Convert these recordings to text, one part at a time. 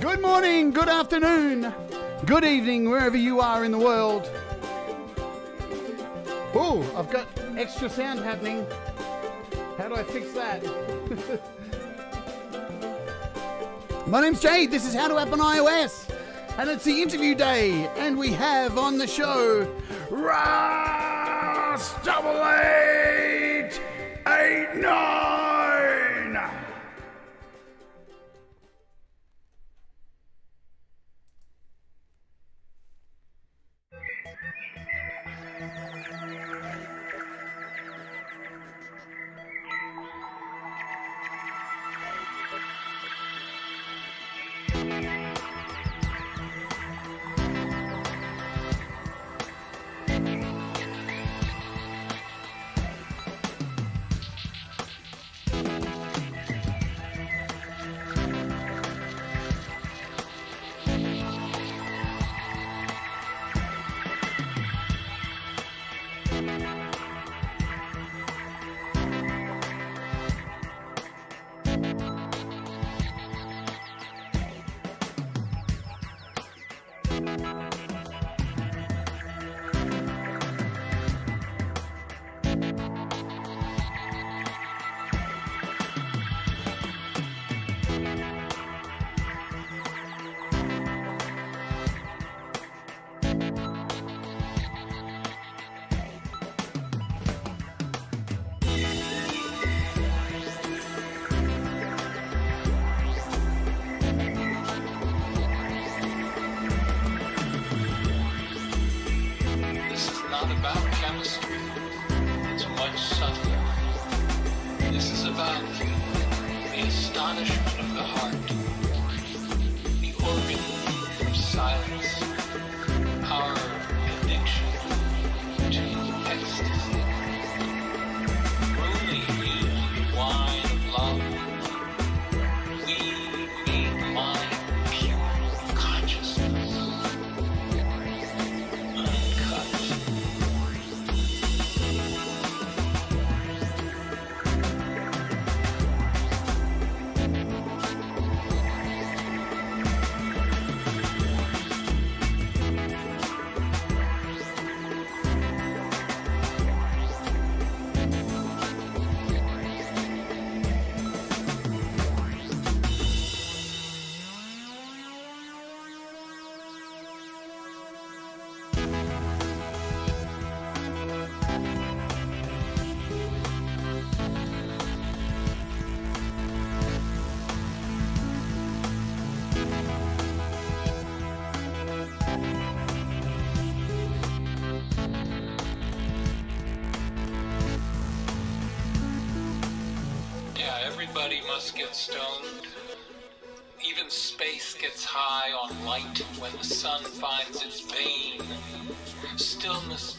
Good morning, good afternoon, good evening, wherever you are in the world. Oh, I've got extra sound happening. How do I fix that? My name's Jade. This is How to App on iOS. And it's the interview day. And we have on the show Russ Double Eight Eight Nine.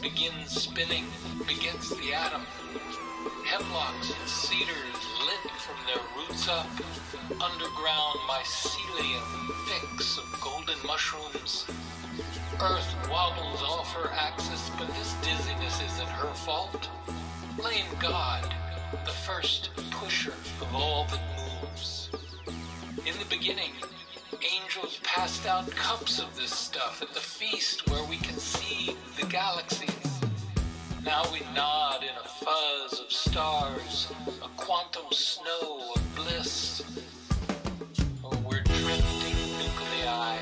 Begins spinning, begets the atom. Hemlocks and cedars lit from their roots up. Underground mycelium, fix of golden mushrooms. Earth wobbles off her axis, but this dizziness isn't her fault. Blame God, the first pusher of all that moves. In the beginning, angels passed out cups of this stuff at the feast where we can see the galaxies. Now we nod in a fuzz of stars, a quantum snow of bliss. Oh, we're drifting nuclei,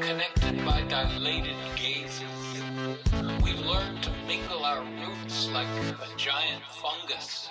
connected by dilated gazes. We've learned to mingle our roots like a giant fungus.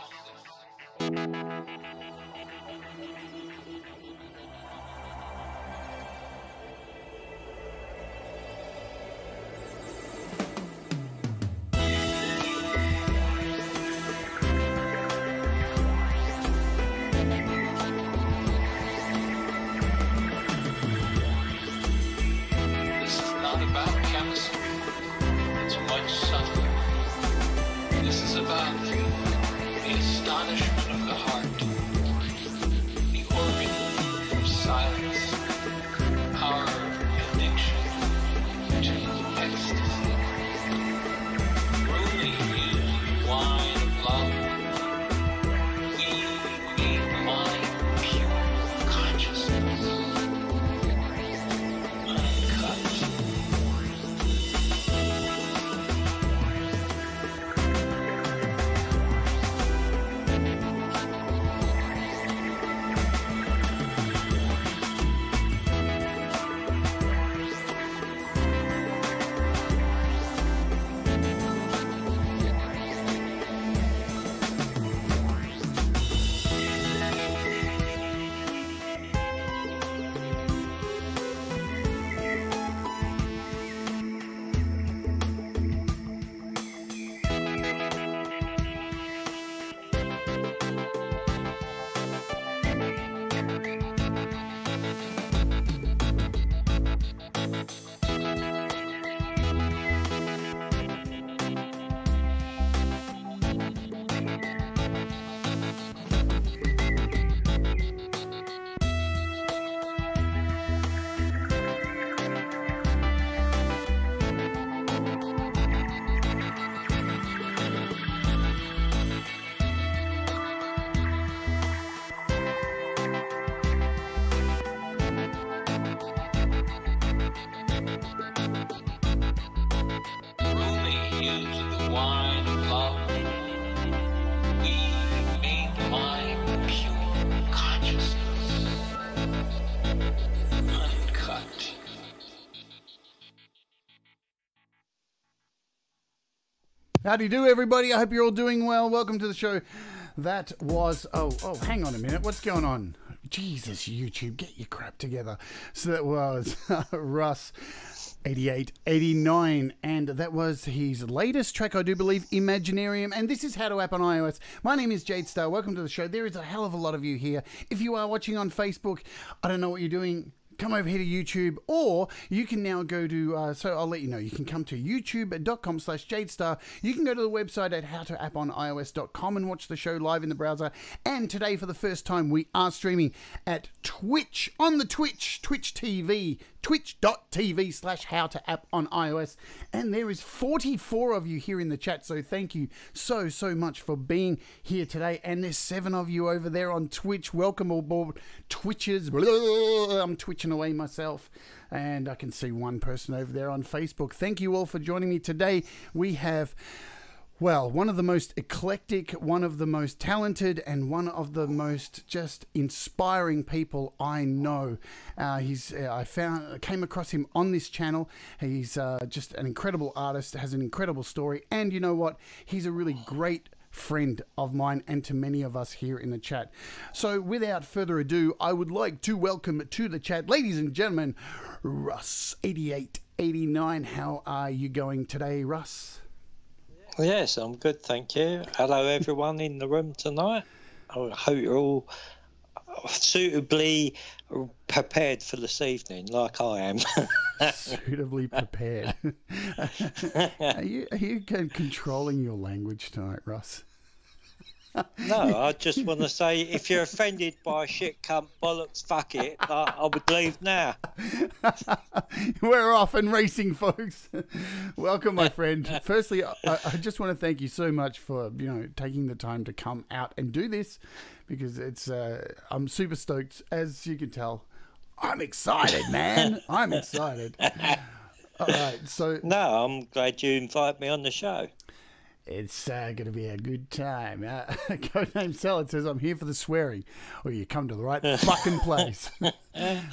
How do you do, everybody? I hope you're all doing well. Welcome to the show. That was oh oh, hang on a minute. What's going on? Jesus, YouTube, get your crap together. So that was Russ. 88, 89, and that was his latest track, I do believe, Imaginarium. And this is How to App on iOS. My name is Jade Starr. Welcome to the show. There is a hell of a lot of you here. If you are watching on Facebook, I don't know what you're doing come over here to YouTube, or you can now go to, uh, so I'll let you know, you can come to youtube.com slash jadestarr. You can go to the website at howtoapponios.com and watch the show live in the browser. And today, for the first time, we are streaming at Twitch, on the Twitch, Twitch TV, twitch.tv slash how to app on iOS. And there is 44 of you here in the chat, so thank you so, so much for being here today. And there's seven of you over there on Twitch. Welcome aboard, Twitchers. I'm twitching away myself. And I can see one person over there on Facebook. Thank you all for joining me today. We have. Well, one of the most eclectic, one of the most talented, and one of the most just inspiring people I know. Uh, he's uh, I found came across him on this channel. He's uh, just an incredible artist, has an incredible story, and you know what? He's a really great friend of mine and to many of us here in the chat. So, without further ado, I would like to welcome to the chat, ladies and gentlemen, Russ8889. How are you going today, Russ? Yes, I'm good, thank you. Hello, everyone in the room tonight. I hope you're all suitably prepared for this evening, like I am. Suitably prepared. are you, are you controlling your language tonight, Russ? No, I just want to say if you're offended by shit, cunt, bollocks, fuck it, I, I would leave now. We're off and racing, folks. Welcome, my friend. Firstly, I, I just want to thank you so much for you know taking the time to come out and do this because it's uh, I'm super stoked. As you can tell, I'm excited, man. I'm excited. All right, so No, I'm glad you invited me on the show. It's uh, going to be a good time. Uh, Codename Salad says, I'm here for the swearing. Well, you come to the right fucking place.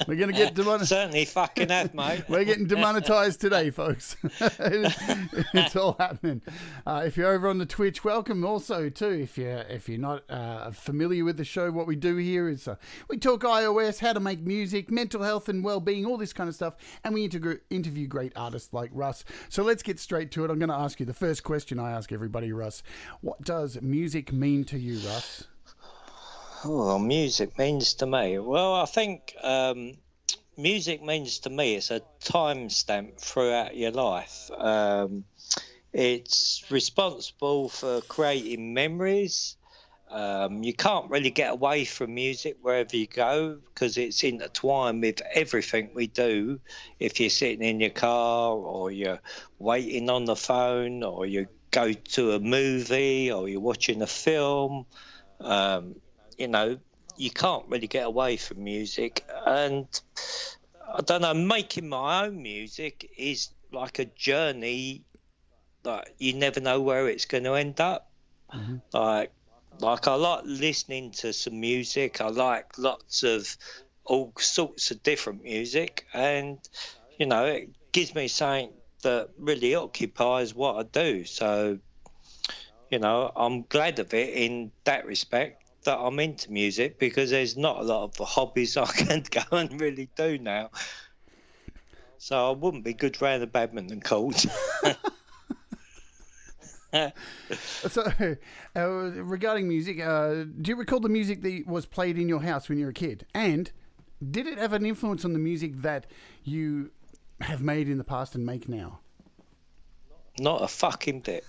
We're going to get demonetized. Certainly fucking have, mate. We're getting demonetized today, folks. it's all happening. Uh, if you're over on the Twitch, welcome also too. If you're if you're not uh, familiar with the show, what we do here is uh, we talk iOS, how to make music, mental health and well-being, all this kind of stuff, and we interview interview great artists like Russ. So let's get straight to it. I'm going to ask you the first question I ask everybody, Russ. What does music mean to you, Russ? Oh, music means to me. Well, I think um, music means to me it's a timestamp throughout your life. Um, it's responsible for creating memories. Um, you can't really get away from music wherever you go because it's intertwined with everything we do. If you're sitting in your car or you're waiting on the phone or you go to a movie or you're watching a film, um, you know, you can't really get away from music. And I don't know, making my own music is like a journey that you never know where it's going to end up. Mm-hmm. Like, like I like listening to some music. I like lots of all sorts of different music, and you know, it gives me something that really occupies what I do. So, you know, I'm glad of it in that respect that I'm into music because there's not a lot of hobbies I can go and really do now. So I wouldn't be good round the badminton court. So, uh, regarding music, uh, do you recall the music that was played in your house when you were a kid? And did it have an influence on the music that you have made in the past and make now? Not a fucking bit.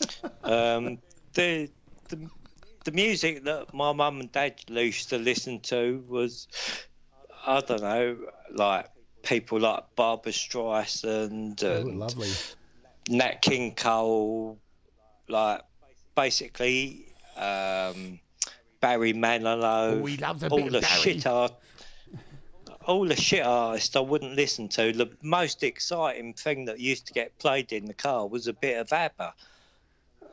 um, the, the the music that my mum and dad used to listen to was, I don't know, like people like Barbra Streisand Oh, and lovely. Nat King Cole, like basically um, Barry Manilow. Oh, he loves a all the Barry. shit art. All the shit artists I wouldn't listen to. The most exciting thing that used to get played in the car was a bit of ABBA,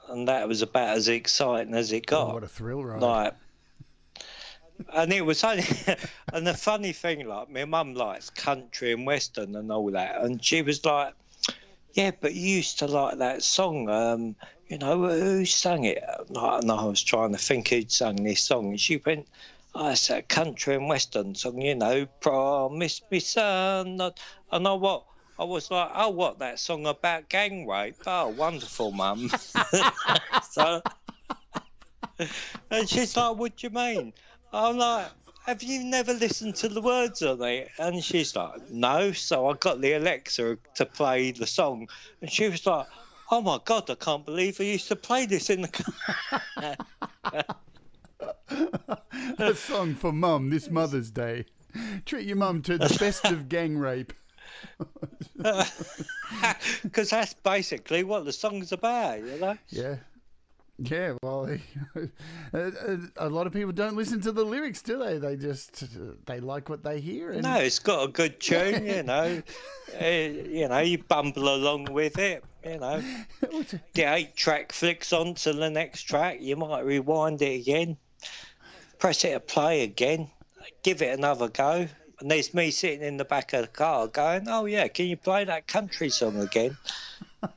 and that was about as exciting as it got. Oh, got. what a thrill ride. like, and it was only, and the funny thing, like my mum likes country and western and all that, and she was like, "Yeah, but you used to like that song, um, you know, who sang it?" Like, and I was trying to think who'd sung this song, and she went. Oh, it's that country and western song, you know, promise me son. not-" And I know what? I was like, oh, what, that song about gang rape? Oh, wonderful, mum. so, and she's like, what do you mean? I'm like, have you never listened to the words on it? And she's like, no. So I got the Alexa to play the song. And she was like, oh my God, I can't believe I used to play this in the car. a song for mum this Mother's Day. Treat your mum to the best of gang rape. Because that's basically what the song's about, you know? Yeah. Yeah, well, a, a lot of people don't listen to the lyrics, do they? They just they like what they hear. And No, it's got a good tune, you know. uh, you know, you bumble along with it, you know. The eight track flicks on to the next track. You might rewind it again, press it to play again, give it another go. And there's me sitting in the back of the car going, Oh, yeah, can you play that country song again?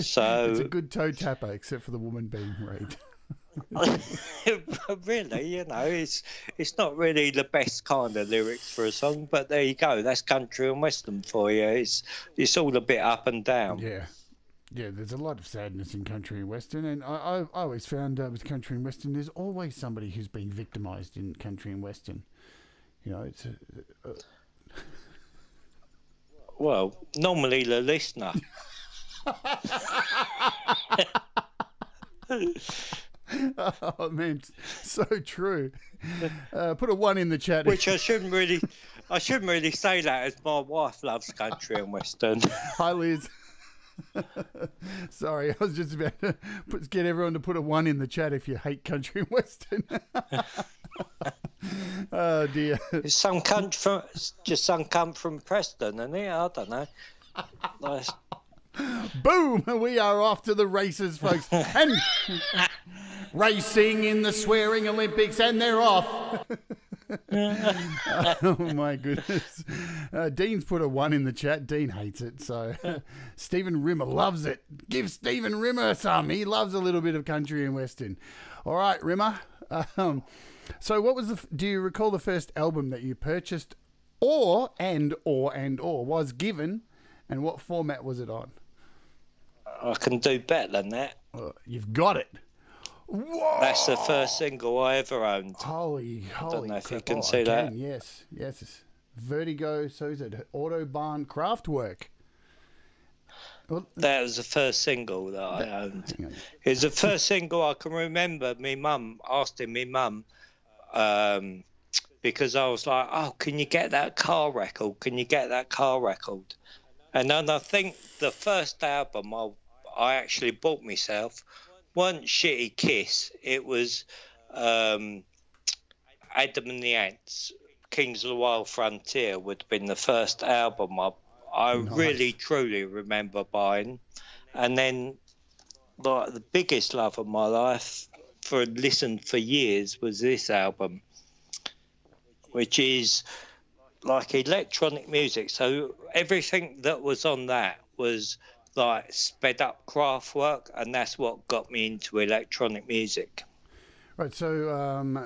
so, It's a good toe tapper, except for the woman being raped. really, you know, it's it's not really the best kind of lyrics for a song, but there you go. That's country and western for you. It's it's all a bit up and down. Yeah. Yeah, there's a lot of sadness in country and western, and I, I, I always found uh, with country and western, there's always somebody who's been victimised in country and western. You know, it's a, Well, normally the listener. oh man, so true. Uh, put a one in the chat. Which I shouldn't really, I shouldn't really say that as my wife loves country and western. Hi, Liz. Sorry, I was just about to put, get everyone to put a one in the chat if you hate country and western. oh dear. It's some cunt from, just some cunt from Preston, isn't it? I don't know. Like, Boom! We are off to the races, folks. And racing in the swearing Olympics, and they're off. oh my goodness. Uh, Dean's put a one in the chat. Dean hates it. So Stephen Rimmer loves it. Give Stephen Rimmer some. He loves a little bit of country and western. All right, Rimmer. Um, so what was the? Do you recall the first album that you purchased, or and or and or was given, and what format was it on? I can do better than that. You've got it. Whoa! That's the first single I ever owned. Holy, holy know if you can Oh, see I that. Yes, yes. Vertigo, so is it Autobahn Kraftwerk? Well, That was the first single that I owned. It was the first single I can remember. Me mum asking me mum, um, because I was like, "Oh, can you get that car record? Can you get that car record?" And then I think the first album I, I actually bought myself wasn't Shitty Kiss. It was um, Adam and the Ants. Kings of the Wild Frontier would have been the first album I, I Nice. really truly remember buying. And then like the biggest love of my life for listened for years was this album, which is like electronic music. So everything that was on that was like sped up Kraftwerk, and that's what got me into electronic music. Right, so, um,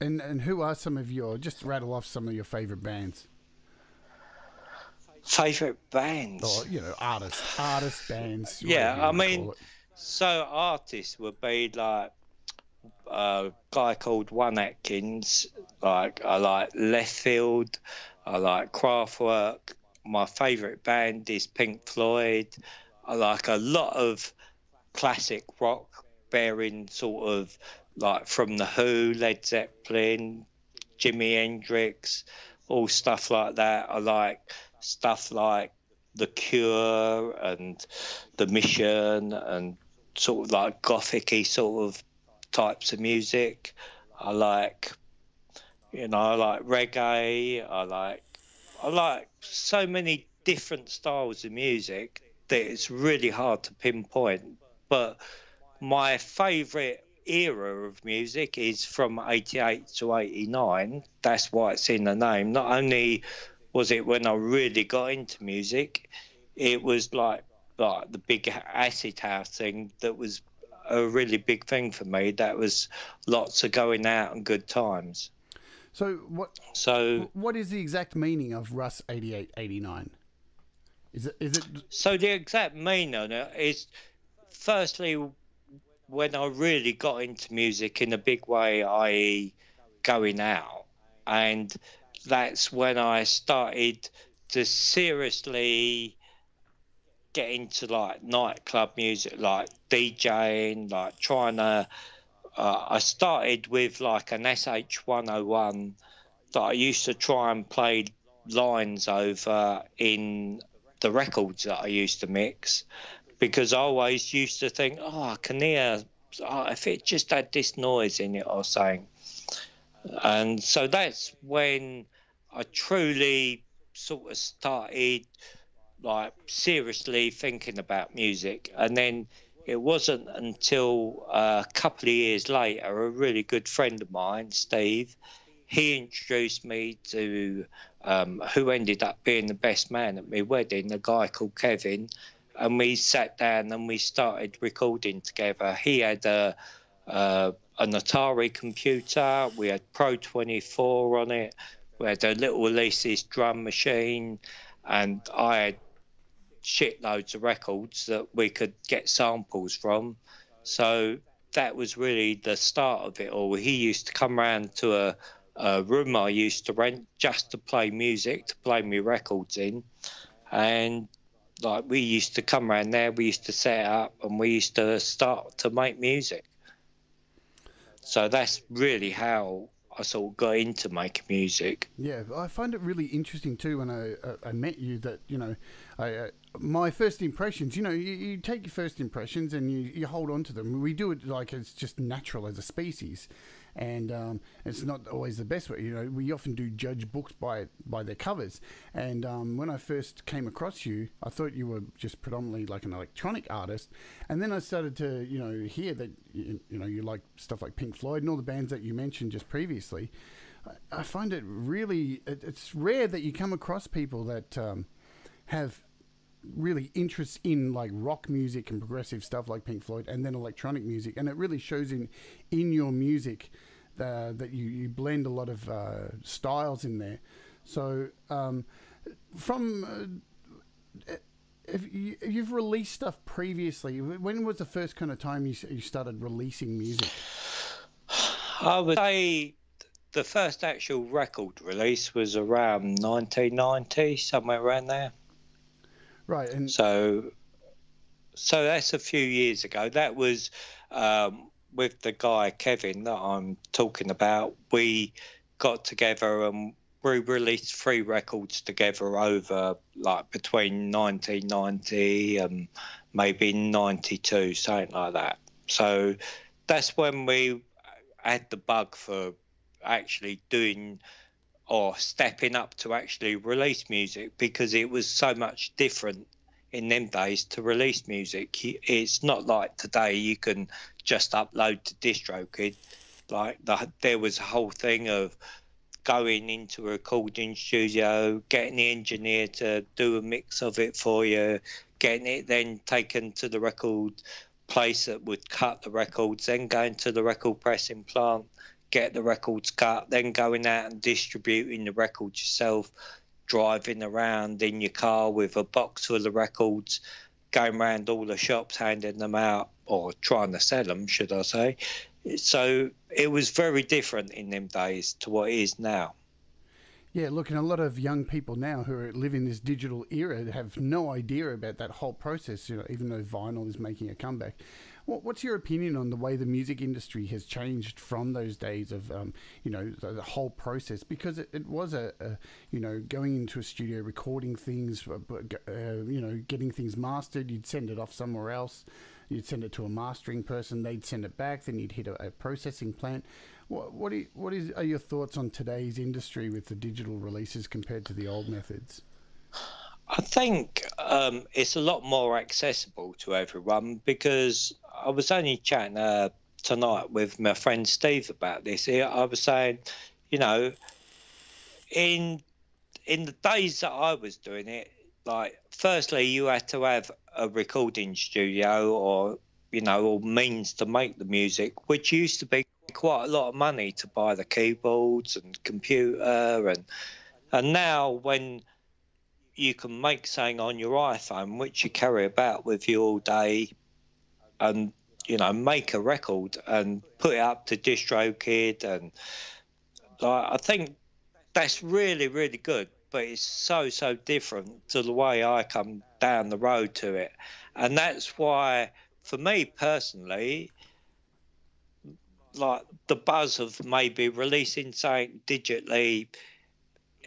and, and who are some of your, just rattle off some of your favourite bands? Favorite bands. Or, you know, artists, artists, bands. Yeah, I mean- So artists would be like a guy called Juan Atkins. Like I like Leftfield. I like Kraftwerk. my favourite band is Pink Floyd. I like a lot of classic rock, bearing sort of like from The Who, Led Zeppelin, Jimi Hendrix, all stuff like that. I like stuff like The Cure and The Mission and sort of like gothicy sort of types of music. I like, you know, I like reggae. I like, I like so many different styles of music that it's really hard to pinpoint. But my favourite era of music is from 88 to 89. That's why it's in the name. Not only was it when I really got into music, it was like like the big acid house thing that was a really big thing for me. That was lots of going out and good times. So what? So what is the exact meaning of Russ eighty eight eighty nine? Is it is it? So the exact meaning is, firstly, when I really got into music in a big way, i.e., going out, and that's when I started to seriously get into like nightclub music, like DJing, like trying to. Uh, I started with like an SH 101 that I used to try and play lines over in the records that I used to mix because I always used to think, oh, I can hear oh, if it just had this noise in it or something. And so that's when I truly sort of started like seriously thinking about music. And then it wasn't until a couple of years later, a really good friend of mine, Steve, he introduced me to um, who ended up being the best man at my wedding, a guy called Kevin. And we sat down and we started recording together. He had a, uh, an Atari computer, we had Pro 24 on it, we had a little Alesis drum machine, and I had shitloads of records that we could get samples from. So that was really the start of it all. He used to come round to a, a room I used to rent just to play music, to play me records in. And like we used to come around there, we used to set up and we used to start to make music. So that's really how I sort of got into making music. Yeah, I find it really interesting too when I uh, I met you that you know, I my first impressions. You know, you, you take your first impressions and you, you hold on to them. We do it like it's just natural as a species, and um, it's not always the best way. You know, we often do judge books by by their covers. And um, when I first came across you, I thought you were just predominantly like an electronic artist, and then I started to you know hear that you, you know you like stuff like Pink Floyd and all the bands that you mentioned just previously. I, I find it really it, it's rare that you come across people that um, have really interest in like rock music and progressive stuff like Pink Floyd, and then electronic music, and it really shows in in your music uh, that you, you blend a lot of uh, styles in there. So um, from uh, if you, you've released stuff previously, when was the first kind of time you, you started releasing music? I would say the first actual record release was around 1990, somewhere around there. Right, and so so that's a few years ago. That was um, with the guy Kevin that I'm talking about. We got together and we released three records together over like between 1990 and maybe 92, something like that. So that's when we had the bug for actually doing or stepping up to actually release music because it was so much different in them days to release music. It's not like today you can just upload to DistroKid. Like the, there was a whole thing of going into a recording studio, getting the engineer to do a mix of it for you, getting it then taken to the record place that would cut the records, then going to the record pressing plant, get the records cut, then going out and distributing the records yourself, driving around in your car with a box full of records, going around all the shops handing them out or trying to sell them, should I say. So it was very different in them days to what it is now. Yeah, look, and a lot of young people now who are live in this digital era have no idea about that whole process. You know, even though vinyl is making a comeback. What, what's your opinion on the way the music industry has changed from those days of, um, you know, the, the, whole process? Because it, it was a, a, you know, going into a studio, recording things, uh, uh you know, getting things mastered. You'd send it off somewhere else. You'd send it to a mastering person. They'd send it back. Then you'd hit a, a processing plant what what, you, what is are your thoughts on today's industry with the digital releases compared to the old methods? I think um, it's a lot more accessible to everyone because I was only chatting uh, tonight with my friend Steve about this. I was saying, you know, in in the days that I was doing it, like firstly you had to have a recording studio or you know or means to make the music, which used to be quite a lot of money to buy the keyboards and computer and and now when you can make something on your iPhone which you carry about with you all day and you know make a record and put it up to DistroKid and like, I think that's really really good but it's so so different to the way I come down the road to it and that's why for me personally like the buzz of maybe releasing something digitally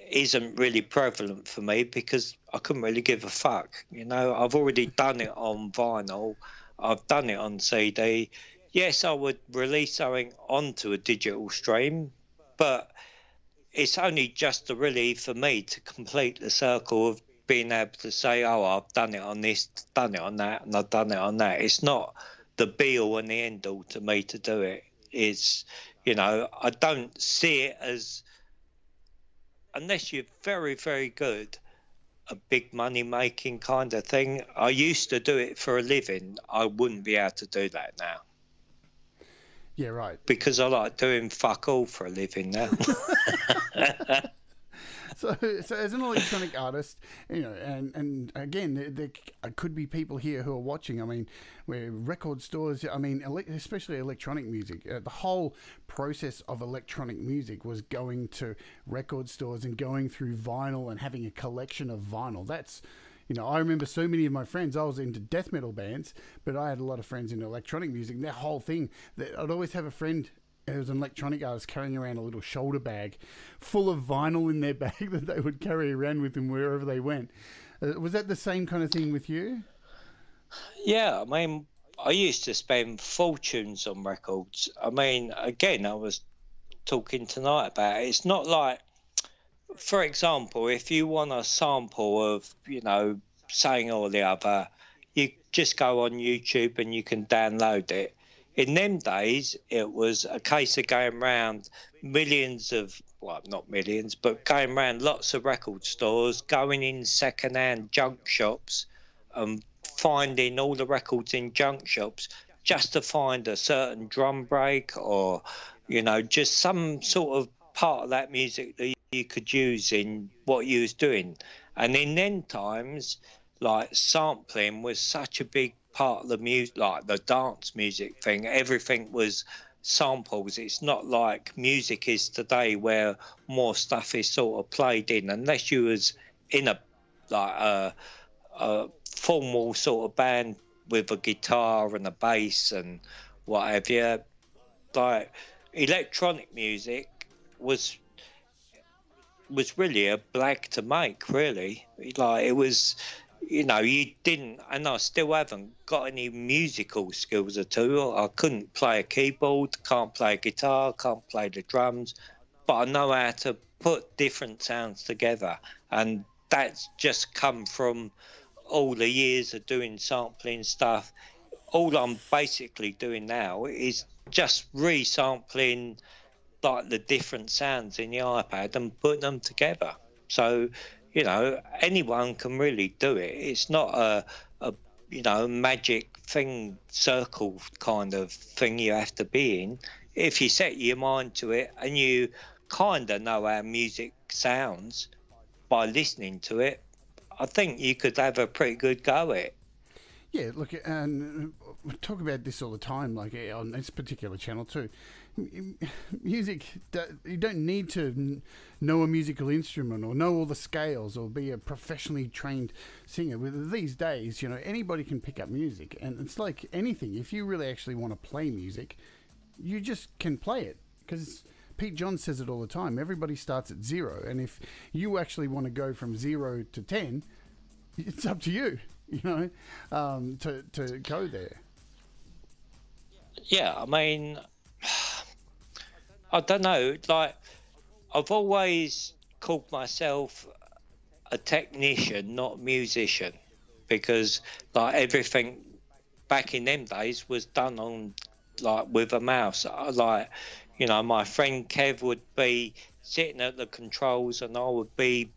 isn't really prevalent for me because I couldn't really give a fuck. You know, I've already done it on vinyl, I've done it on CD. Yes, I would release something onto a digital stream, but it's only just a really for me to complete the circle of being able to say, oh, I've done it on this, done it on that, and I've done it on that. It's not the be all and the end all to me to do it is, you know, I don't see it as, unless you're very, very good, a big money making kind of thing. I used to do it for a living. I wouldn't be able to do that now. Yeah, right. Because I like doing fuck all for a living now. so, so as an electronic artist, you know, and and again, there, there, could be people here who are watching. I mean, where record stores. I mean, especially electronic music. Uh, the whole process of electronic music was going to record stores and going through vinyl and having a collection of vinyl. That's you know, I remember so many of my friends. I was into death metal bands, but I had a lot of friends in electronic music. And Their whole thing, that I'd always have a friend it was an electronic artist carrying around a little shoulder bag full of vinyl in their bag that they would carry around with them wherever they went. Uh, was that the same kind of thing with you? Yeah, I mean, I used to spend fortunes on records. I mean, again, I was talking tonight about it. It's not like, for example, if you want a sample of, you know, saying or the other, you just go on YouTube and you can download it in them days, it was a case of going around millions of, well, not millions, but going around lots of record stores, going in second-hand junk shops, and finding all the records in junk shops just to find a certain drum break or, you know, just some sort of part of that music that you could use in what you was doing. And in then times, like sampling was such a big part of the music, like the dance music thing, everything was samples. It's not like music is today, where more stuff is sort of played in, unless you was in a like a, a formal sort of band with a guitar and a bass and whatever. Like electronic music was was really a blag to make, really. Like it was you know, you didn't, and I still haven't got any musical skills at all. I couldn't play a keyboard, can't play a guitar, can't play the drums, but I know how to put different sounds together, and that's just come from all the years of doing sampling stuff. All I'm basically doing now is just resampling like the different sounds in the iPad and putting them together. So you know, anyone can really do it. It's not a, a you know, magic thing, circle kind of thing you have to be in. If you set your mind to it and you kind of know how music sounds by listening to it, I think you could have a pretty good go at it. Yeah, look, and we talk about this all the time, like on this particular channel too music you don't need to know a musical instrument or know all the scales or be a professionally trained singer. With these days you know anybody can pick up music and it's like anything. If you really actually want to play music you just can play it. Because Pete John says it all the time everybody starts at zero and if you actually want to go from zero to ten it's up to you you know um, to, to go there. Yeah i mean I don't know. Like, I've always called myself a technician, not a musician, because like everything back in them days was done on like with a mouse. Like, you know, my friend Kev would be sitting at the controls, and I would be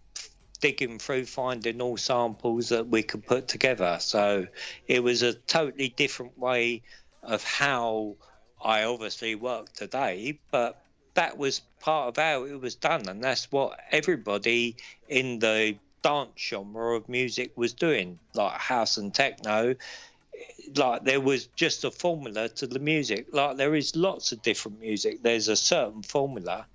digging through finding all samples that we could put together. So it was a totally different way of how I obviously work today, but that was part of how it was done, and that's what everybody in the dance genre of music was doing, like house and techno. Like there was just a formula to the music. Like there is lots of different music. There's a certain formula,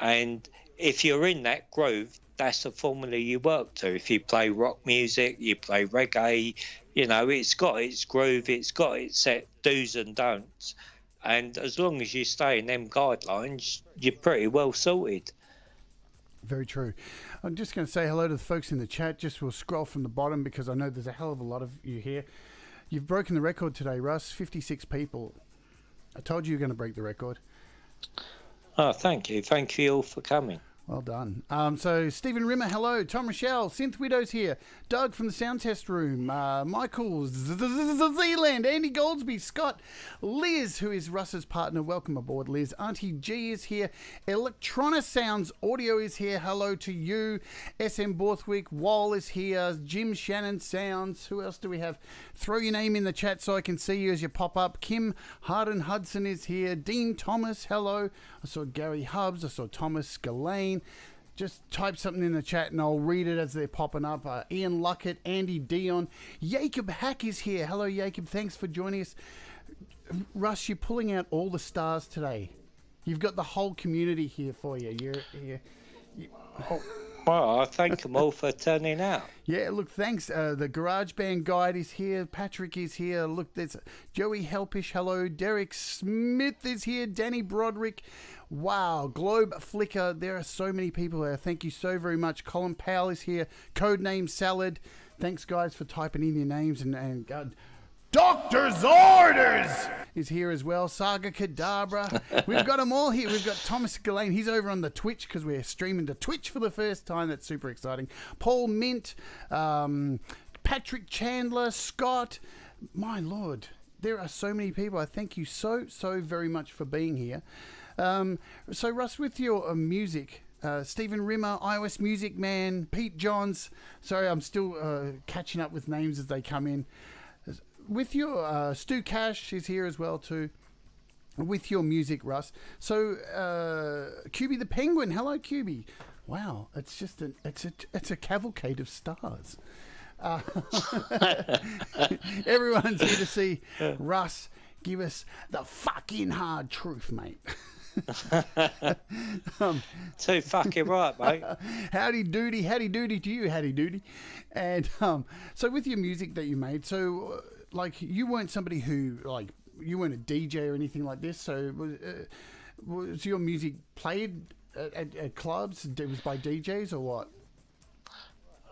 and if you're in that groove, that's the formula you work to. If you play rock music, you play reggae, you know, it's got its groove, it's got its set do's and don'ts. And as long as you stay in them guidelines, you're pretty well sorted. Very true. I'm just going to say hello to the folks in the chat. Just we'll scroll from the bottom because I know there's a hell of a lot of you here. You've broken the record today, Russ. 56 people. I told you you're going to break the record. Oh, thank you. Thank you all for coming. Well done. Um, so Stephen Rimmer, hello. Tom Rochelle, Synth Widows here. Doug from the sound test room. Uh, Michael Zealand, Andy Goldsby, Scott, Liz, who is Russ's partner. Welcome aboard, Liz. Auntie G is here. Electrona Sounds Audio is here. Hello to you. SM Borthwick, Wall is here. Jim Shannon Sounds. Who else do we have? Throw your name in the chat so I can see you as you pop up. Kim Harden Hudson is here. Dean Thomas, hello. I saw Gary Hubbs. I saw Thomas Galane. Just type something in the chat and I'll read it as they're popping up. Uh, Ian Luckett, Andy Dion, Jacob Hack is here. Hello, Jacob. Thanks for joining us. Russ, you're pulling out all the stars today. You've got the whole community here for you. You're, you're, you oh. Well, I thank them all for turning out. Yeah, look, thanks. Uh, the GarageBand guide is here. Patrick is here. Look, there's Joey Helpish. Hello. Derek Smith is here. Danny Broderick. Wow. Globe Flicker. There are so many people there. Thank you so very much. Colin Powell is here. Codename Salad. Thanks, guys, for typing in your names and, and God, Doctor's orders is here as well. Saga Kadabra. We've got them all here. We've got Thomas Galane. He's over on the Twitch because we're streaming to Twitch for the first time. That's super exciting. Paul Mint, um, Patrick Chandler, Scott. My lord, there are so many people. I thank you so, so very much for being here. Um, so, Russ, with your uh, music, uh, Stephen Rimmer, iOS Music Man, Pete Johns. Sorry, I'm still uh, catching up with names as they come in with your uh, Stu Cash is here as well too. With your music, Russ. So, uh, QB the Penguin. Hello, QB. Wow, it's just a it's a it's a cavalcade of stars. Uh, everyone's here to see Russ give us the fucking hard truth, mate. um, Too fucking right, mate. howdy doody, howdy doody to you, howdy doody. And um, so, with your music that you made, so uh, like you weren't somebody who like you weren't a DJ or anything like this. So was, uh, was your music played at, at, at, clubs? It was by DJs or what?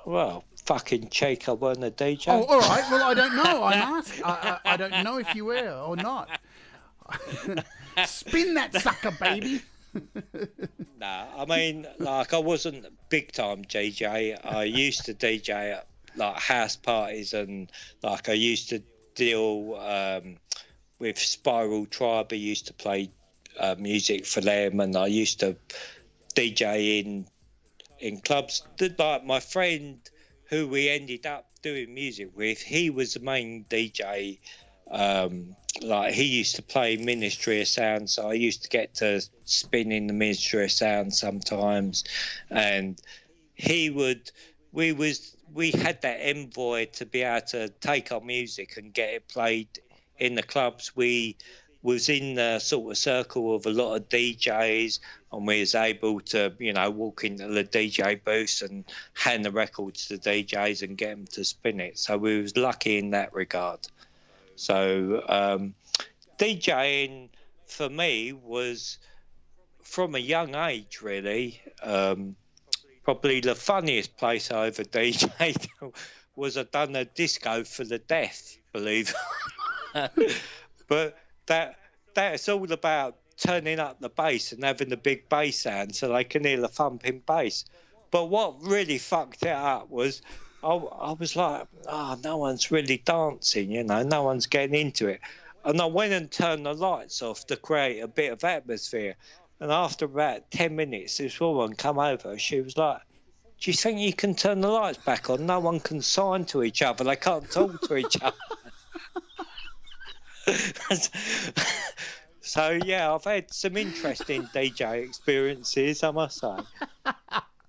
Well, fucking cheek, I wasn't a DJ. Oh, all right. Well, I don't know. I'm asking. I, I, I don't know if you were or not. Spin that sucker, baby. nah, I mean, like I wasn't big time DJ. I used to DJ at like house parties and like I used to deal um, with Spiral Tribe. I used to play uh, music for them, and I used to DJ in in clubs. Like my friend, who we ended up doing music with, he was the main DJ. Um, like he used to play Ministry of Sound, so I used to get to spin in the Ministry of Sound sometimes, and he would. We was we had that envoy to be able to take our music and get it played in the clubs. We was in the sort of circle of a lot of DJs, and we was able to, you know, walk into the DJ booth and hand the records to DJs and get them to spin it. So we was lucky in that regard. So um, DJing for me was from a young age, really. Um, probably the funniest place I ever DJed was I done a disco for the deaf, believe. but that that's all about turning up the bass and having the big bass sound so they can hear the thumping bass. But what really fucked it up was I, I was like, oh, no one's really dancing, you know, no one's getting into it. And I went and turned the lights off to create a bit of atmosphere. And after about 10 minutes, this woman come over. She was like, do you think you can turn the lights back on? No one can sign to each other. They can't talk to each other. so yeah, I've had some interesting DJ experiences, I must say.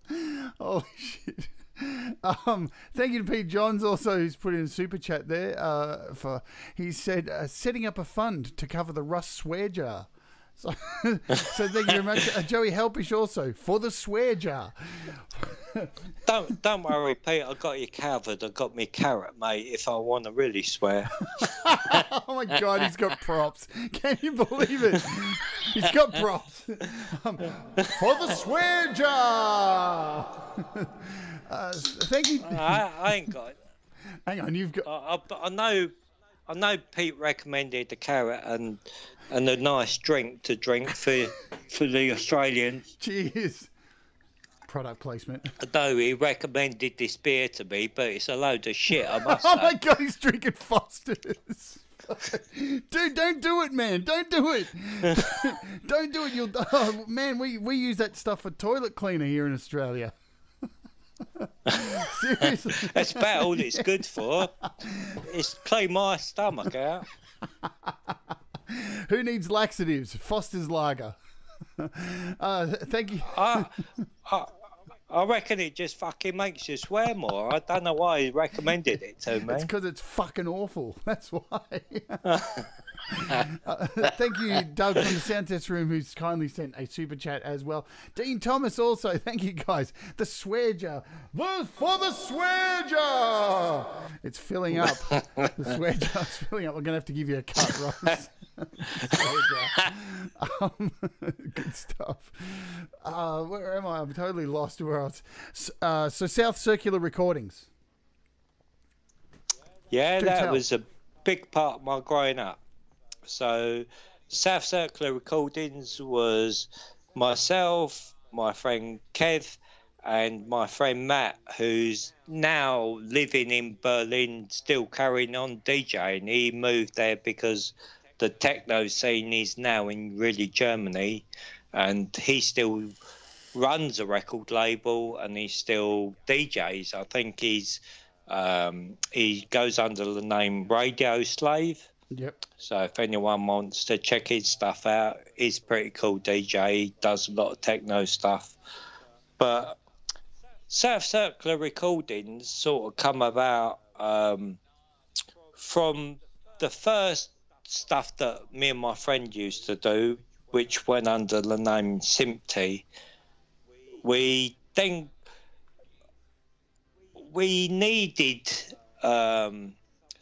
oh shit. Um, thank you to Pete Johns also who's put in a super chat there. Uh, for he said uh, setting up a fund to cover the Russ swear jar. So, so thank you very much, uh, Joey Helpish also for the swear jar. don't don't worry, Pete. I got you covered. I got me carrot, mate. If I want to really swear. oh my God, he's got props. Can you believe it? He's got props um, for the swear jar. Uh, thank you. I, I ain't got. It. Hang on, you've got. I, I, I know. I know Pete recommended the carrot and and a nice drink to drink for for the Australians. Cheers. Product placement. Know he recommended this beer to me, but it's a load of shit. I must. oh say. my god, he's drinking Foster's. Dude, don't do it, man! Don't do it! don't do it! You'll, oh, man. We we use that stuff for toilet cleaner here in Australia. Seriously, That's about all it's good for. It's clean my stomach out. who needs laxatives? Foster's Lager. Uh, thank you. I, I, I reckon it just fucking makes you swear more. I don't know why he recommended it to me. It's because it's fucking awful. That's why. Uh, thank you, Doug from the sound test room, who's kindly sent a super chat as well. Dean Thomas also. Thank you, guys. The swear jar. The, for the swear jar. It's filling up. the swear jar's filling up. We're going to have to give you a cut, Russ. um, good stuff. Uh, where am I? I'm totally lost. Where else? Uh, so South Circular Recordings. Yeah, Do that tell. was a big part of my growing up. So, South Circular Recordings was myself, my friend Kev, and my friend Matt, who's now living in Berlin, still carrying on DJing. He moved there because the techno scene is now in really Germany, and he still runs a record label and he still DJs. I think he's um, he goes under the name Radio Slave. Yep. So if anyone wants to check his stuff out, he's pretty cool DJ. He does a lot of techno stuff. But South Circular Recordings sort of come about um, from the first stuff that me and my friend used to do, which went under the name Simpty. We then we needed um,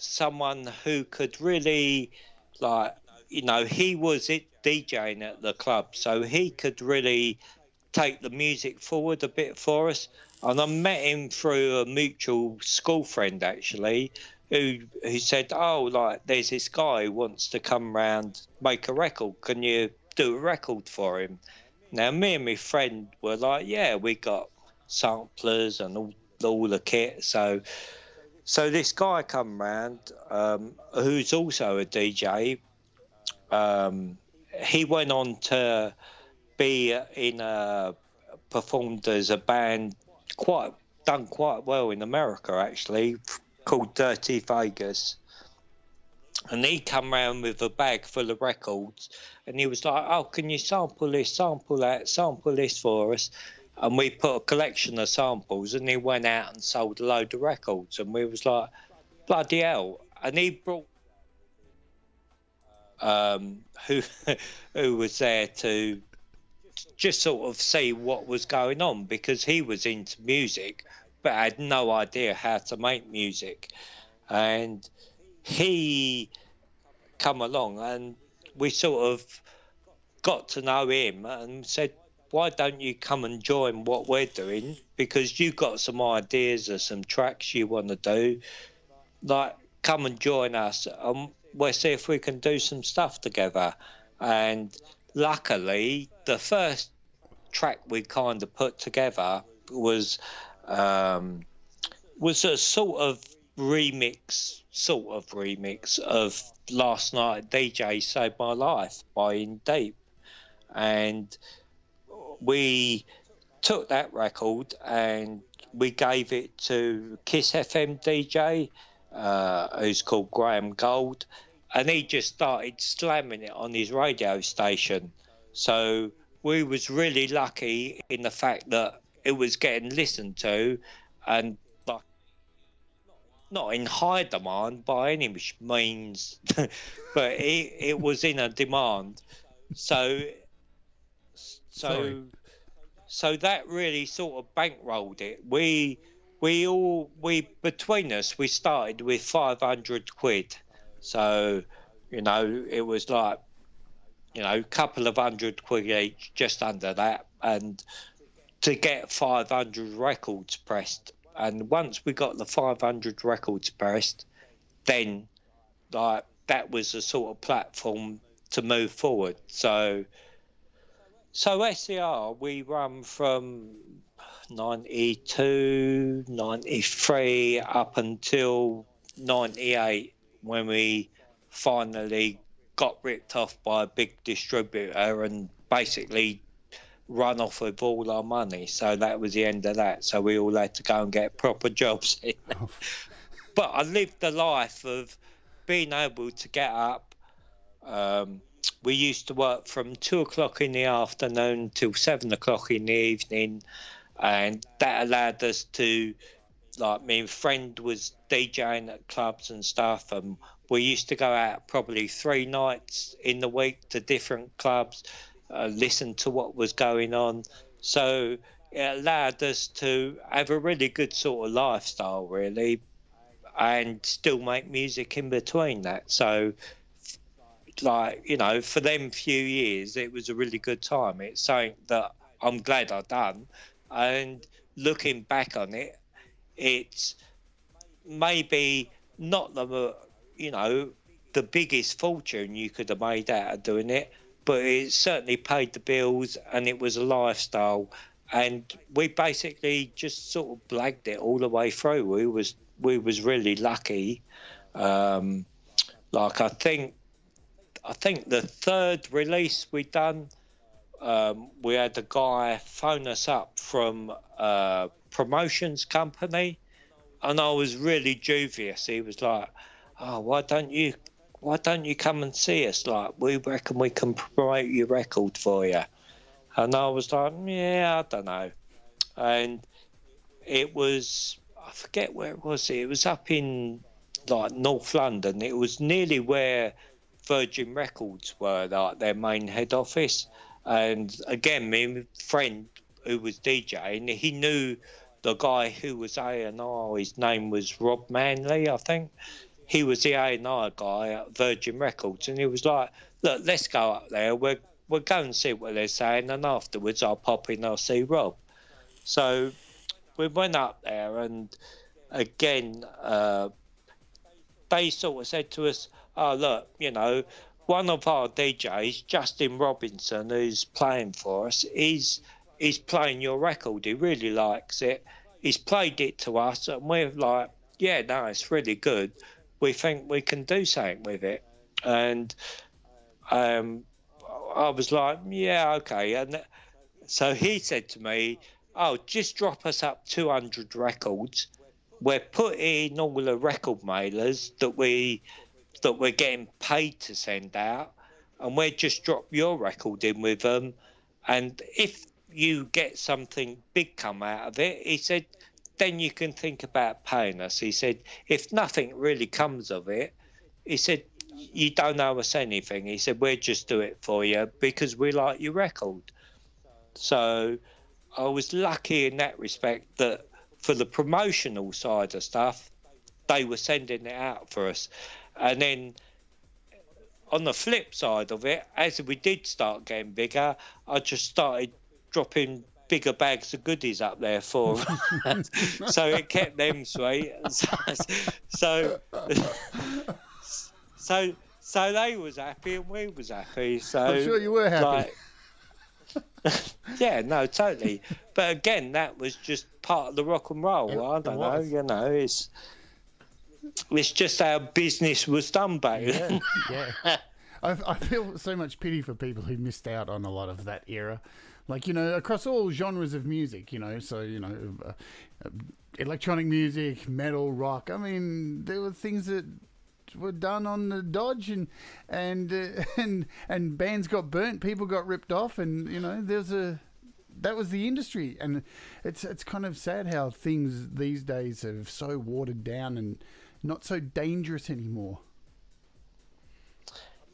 someone who could really like you know he was it DJing at the club, so he could really take the music forward a bit for us. And I met him through a mutual school friend actually, who who said, "Oh, like there's this guy who wants to come round make a record. Can you do a record for him?" Now me and my friend were like, "Yeah, we got samplers and all all the kit." So so this guy come round, um, who's also a DJ. Um, he went on to be in a performed as a band quite done quite well in America actually called Dirty Vegas. And he come round with a bag full of records and he was like, Oh, can you sample this, sample that, sample this for us? And we put a collection of samples and he went out and sold a load of records and we was like, Bloody hell. And he brought um, who who was there to just sort of see what was going on because he was into music but had no idea how to make music and he come along and we sort of got to know him and said why don't you come and join what we're doing? Because you've got some ideas or some tracks you want to do. Like come and join us and we'll see if we can do some stuff together. And luckily the first track we kind of put together was um, was a sort of remix sort of remix of last night dj saved my life by Indeep. And we took that record and we gave it to Kiss FM DJ, uh, who's called Graham Gold, and he just started slamming it on his radio station. So we was really lucky in the fact that it was getting listened to, and not in high demand by any means, but it, it was in a demand. So so, Sorry. so that really sort of bankrolled it. We, we all, we between us, we started with five hundred quid. So, you know, it was like, you know, a couple of hundred quid each, just under that, and to get five hundred records pressed. And once we got the five hundred records pressed, then like that was a sort of platform to move forward. So so SCR, we run from 92, 93 up until 98 when we finally got ripped off by a big distributor and basically run off with all our money. So that was the end of that. So we all had to go and get proper jobs. but I lived the life of being able to get up. Um, we used to work from two o'clock in the afternoon till seven o'clock in the evening, and that allowed us to, like, my friend was DJing at clubs and stuff, and we used to go out probably three nights in the week to different clubs, uh, listen to what was going on. So it allowed us to have a really good sort of lifestyle, really, and still make music in between that. So like you know for them few years it was a really good time. It's something that i'm glad i done. And looking back on it it's maybe not the you know the biggest fortune you could have made out of doing it but it certainly paid the bills and it was a lifestyle. And we basically just sort of blagged it all the way through. We was we was really lucky. Um, like i think I think the third release we done, um, we had a guy phone us up from a promotions company, and I was really dubious. He was like, "Oh, why don't you, why don't you come and see us? Like, we reckon we can promote your record for you." And I was like, "Yeah, I don't know," and it was I forget where it was. It was up in like North London. It was nearly where Virgin Records were like their main head office. And again, my friend who was DJing, he knew the guy who was A and R. His name was Rob Manley, I think. He was the A and R guy at Virgin Records, and he was like, "Look, let's go up there. We're we'll go and see what they're saying, and afterwards I'll pop in. I'll see Rob." So we went up there, and again, uh, they sort of said to us, oh look, you know, one of our DJs, Justin Robinson, who's playing for us, is he's playing your record. He really likes it. He's played it to us, and we're like, yeah, no, it's really good. We think we can do something with it, and um, I was like, yeah, okay. And so he said to me, oh, just drop us up 200 records. We're putting all the record mailers that we that we're getting paid to send out, and we just drop your record in with them. And if you get something big come out of it, he said, then you can think about paying us. He said, if nothing really comes of it, he said, you don't owe us anything. He said, we'll just do it for you because we like your record. So I was lucky in that respect that for the promotional side of stuff, they were sending it out for us. And then on the flip side of it, as we did start getting bigger, I just started dropping bigger bags of goodies up there for them. so it kept them sweet. So, so, so they was happy and we was happy. So I'm sure you were happy. Like, yeah, no, totally. But again, that was just part of the rock and roll. It, I don't know, you know, it's it's just how business was done back then. Yeah, yeah. I, I feel so much pity for people who missed out on a lot of that era. Like, you know, across all genres of music, you know, so, you know, uh, uh, electronic music, metal, rock. I mean, there were things that were done on the dodge and and uh, and and bands got burnt, people got ripped off, and you know there's a that was the industry, and it's it's kind of sad how things these days have so watered down and not so dangerous anymore.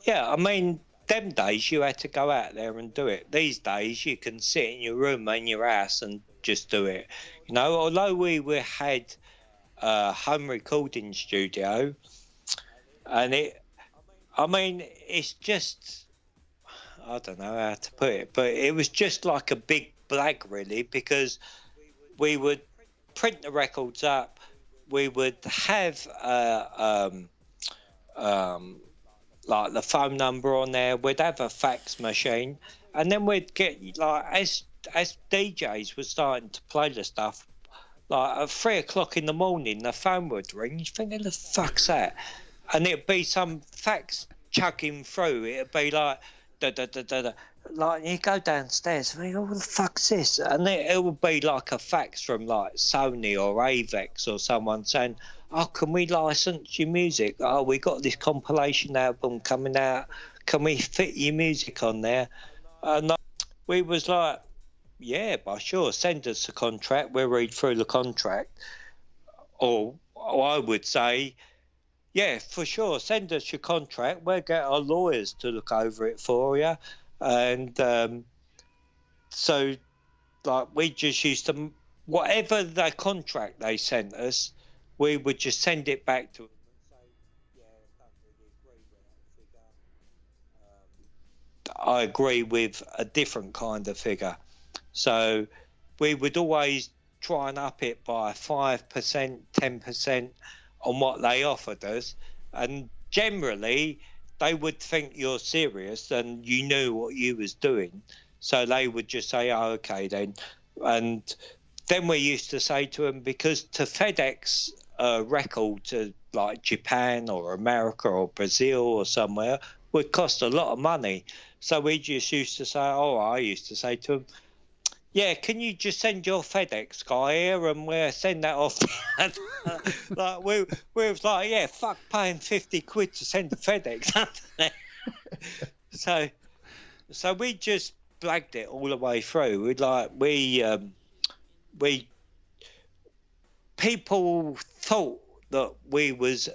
Yeah, I mean, them days you had to go out there and do it. These days you can sit in your room in your house and just do it. You know, although we we had a home recording studio, and it, I mean, it's just, I don't know how to put it, but it was just like a big blag, really, because we would print the records up, we would have uh, um, um, like the phone number on there, we'd have a fax machine, and then we'd get like as as DJs were starting to play the stuff, like at three o'clock in the morning, the phone would ring. You think, who the fuck's that? and it'd be some fax chugging through. It'd be like da da da da da. Like you go downstairs and go, what the fuck's this? And it, it would be like a fax from like Sony or Avex or someone saying, "Oh, can we license your music? Oh, we got this compilation album coming out. Can we fit your music on there?" And we was like, "Yeah, by sure. Send us a contract. We'll read through the contract." Or, or I would say, yeah, for sure. Send us your contract. We'll get our lawyers to look over it for you. And um, so, like, we just used to, whatever the contract they sent us, we would just send it back to them. I agree with a different kind of figure. So we would always try and up it by 5%, 10%, on what they offered us, and generally they would think you're serious and you knew what you was doing, so they would just say, "Oh, okay then," and then we used to say to them because to FedEx a record to like Japan or America or Brazil or somewhere would cost a lot of money. So we just used to say, oh, I used to say to them, yeah, can you just send your FedEx guy here and we'll send that off? like we we was like, yeah, fuck paying fifty quid to send the FedEx. so so we just blagged it all the way through. We like we um, we people thought that we was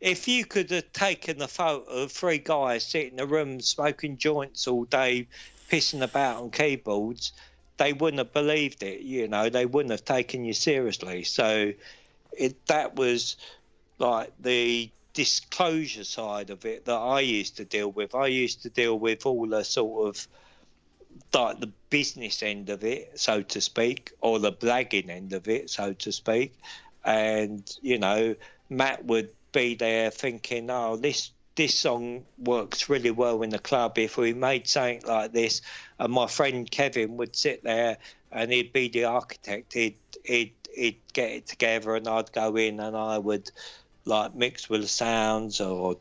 if you could have taken the photo of three guys sitting in a room smoking joints all day, pissing about on keyboards they wouldn't have believed it. You know, they wouldn't have taken you seriously. So it that was like the disclosure side of it that I used to deal with. I used to deal with all the sort of like the business end of it, so to speak, or the blagging end of it, so to speak. And you know, Matt would be there thinking, "Oh, this this song works really well in the club. If we made something like this, and my friend Kevin would sit there and he'd be the architect. He'd he'd he'd get it together, and I'd go in and I would like mix with the sounds or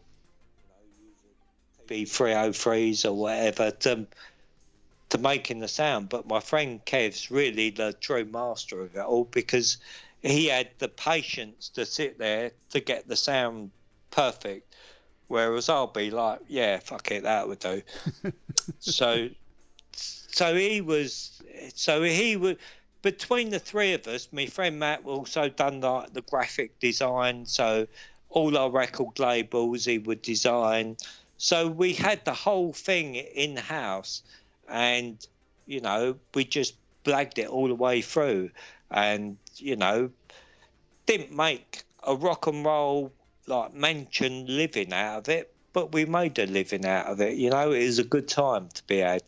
be 303s or whatever to to making the sound. But my friend Kev's really the true master of it all because he had the patience to sit there to get the sound perfect Whereas I'll be like, yeah, fuck it, that would do. so, so he was, so he would, between the three of us, my friend Matt also done like the graphic design. So all our record labels he would design. So we had the whole thing in house, and you know we just blagged it all the way through, and you know didn't make a rock and roll like mention living out of it, but we made a living out of it. You know, it was a good time to be had.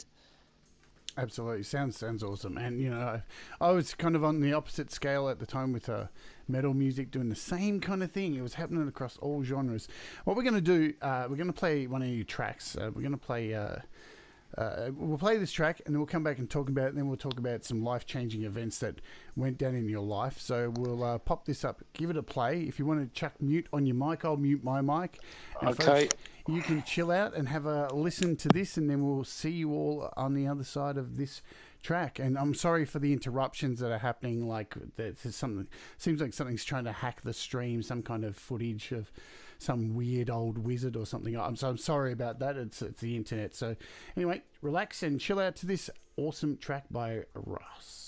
Absolutely, sounds sounds awesome. And you know, I, was kind of on the opposite scale at the time with uh, metal music, doing the same kind of thing. It was happening across all genres. What we're going to do, uh, we're going to play one of your tracks. Uh, we're going to play. Uh, we'll play this track and then we'll come back and talk about it. And then we'll talk about some life changing events that went down in your life. So we'll uh, pop this up, give it a play. If you want to chuck mute on your mic, I'll mute my mic. And okay. Folks, you can chill out and have a listen to this, and then we'll see you all on the other side of this track. And I'm sorry for the interruptions that are happening. Like there's something seems like something's trying to hack the stream, some kind of footage of some weird old wizard or something. I'm so I'm sorry about that. It's it's the internet. So anyway, relax and chill out to this awesome track by Russ.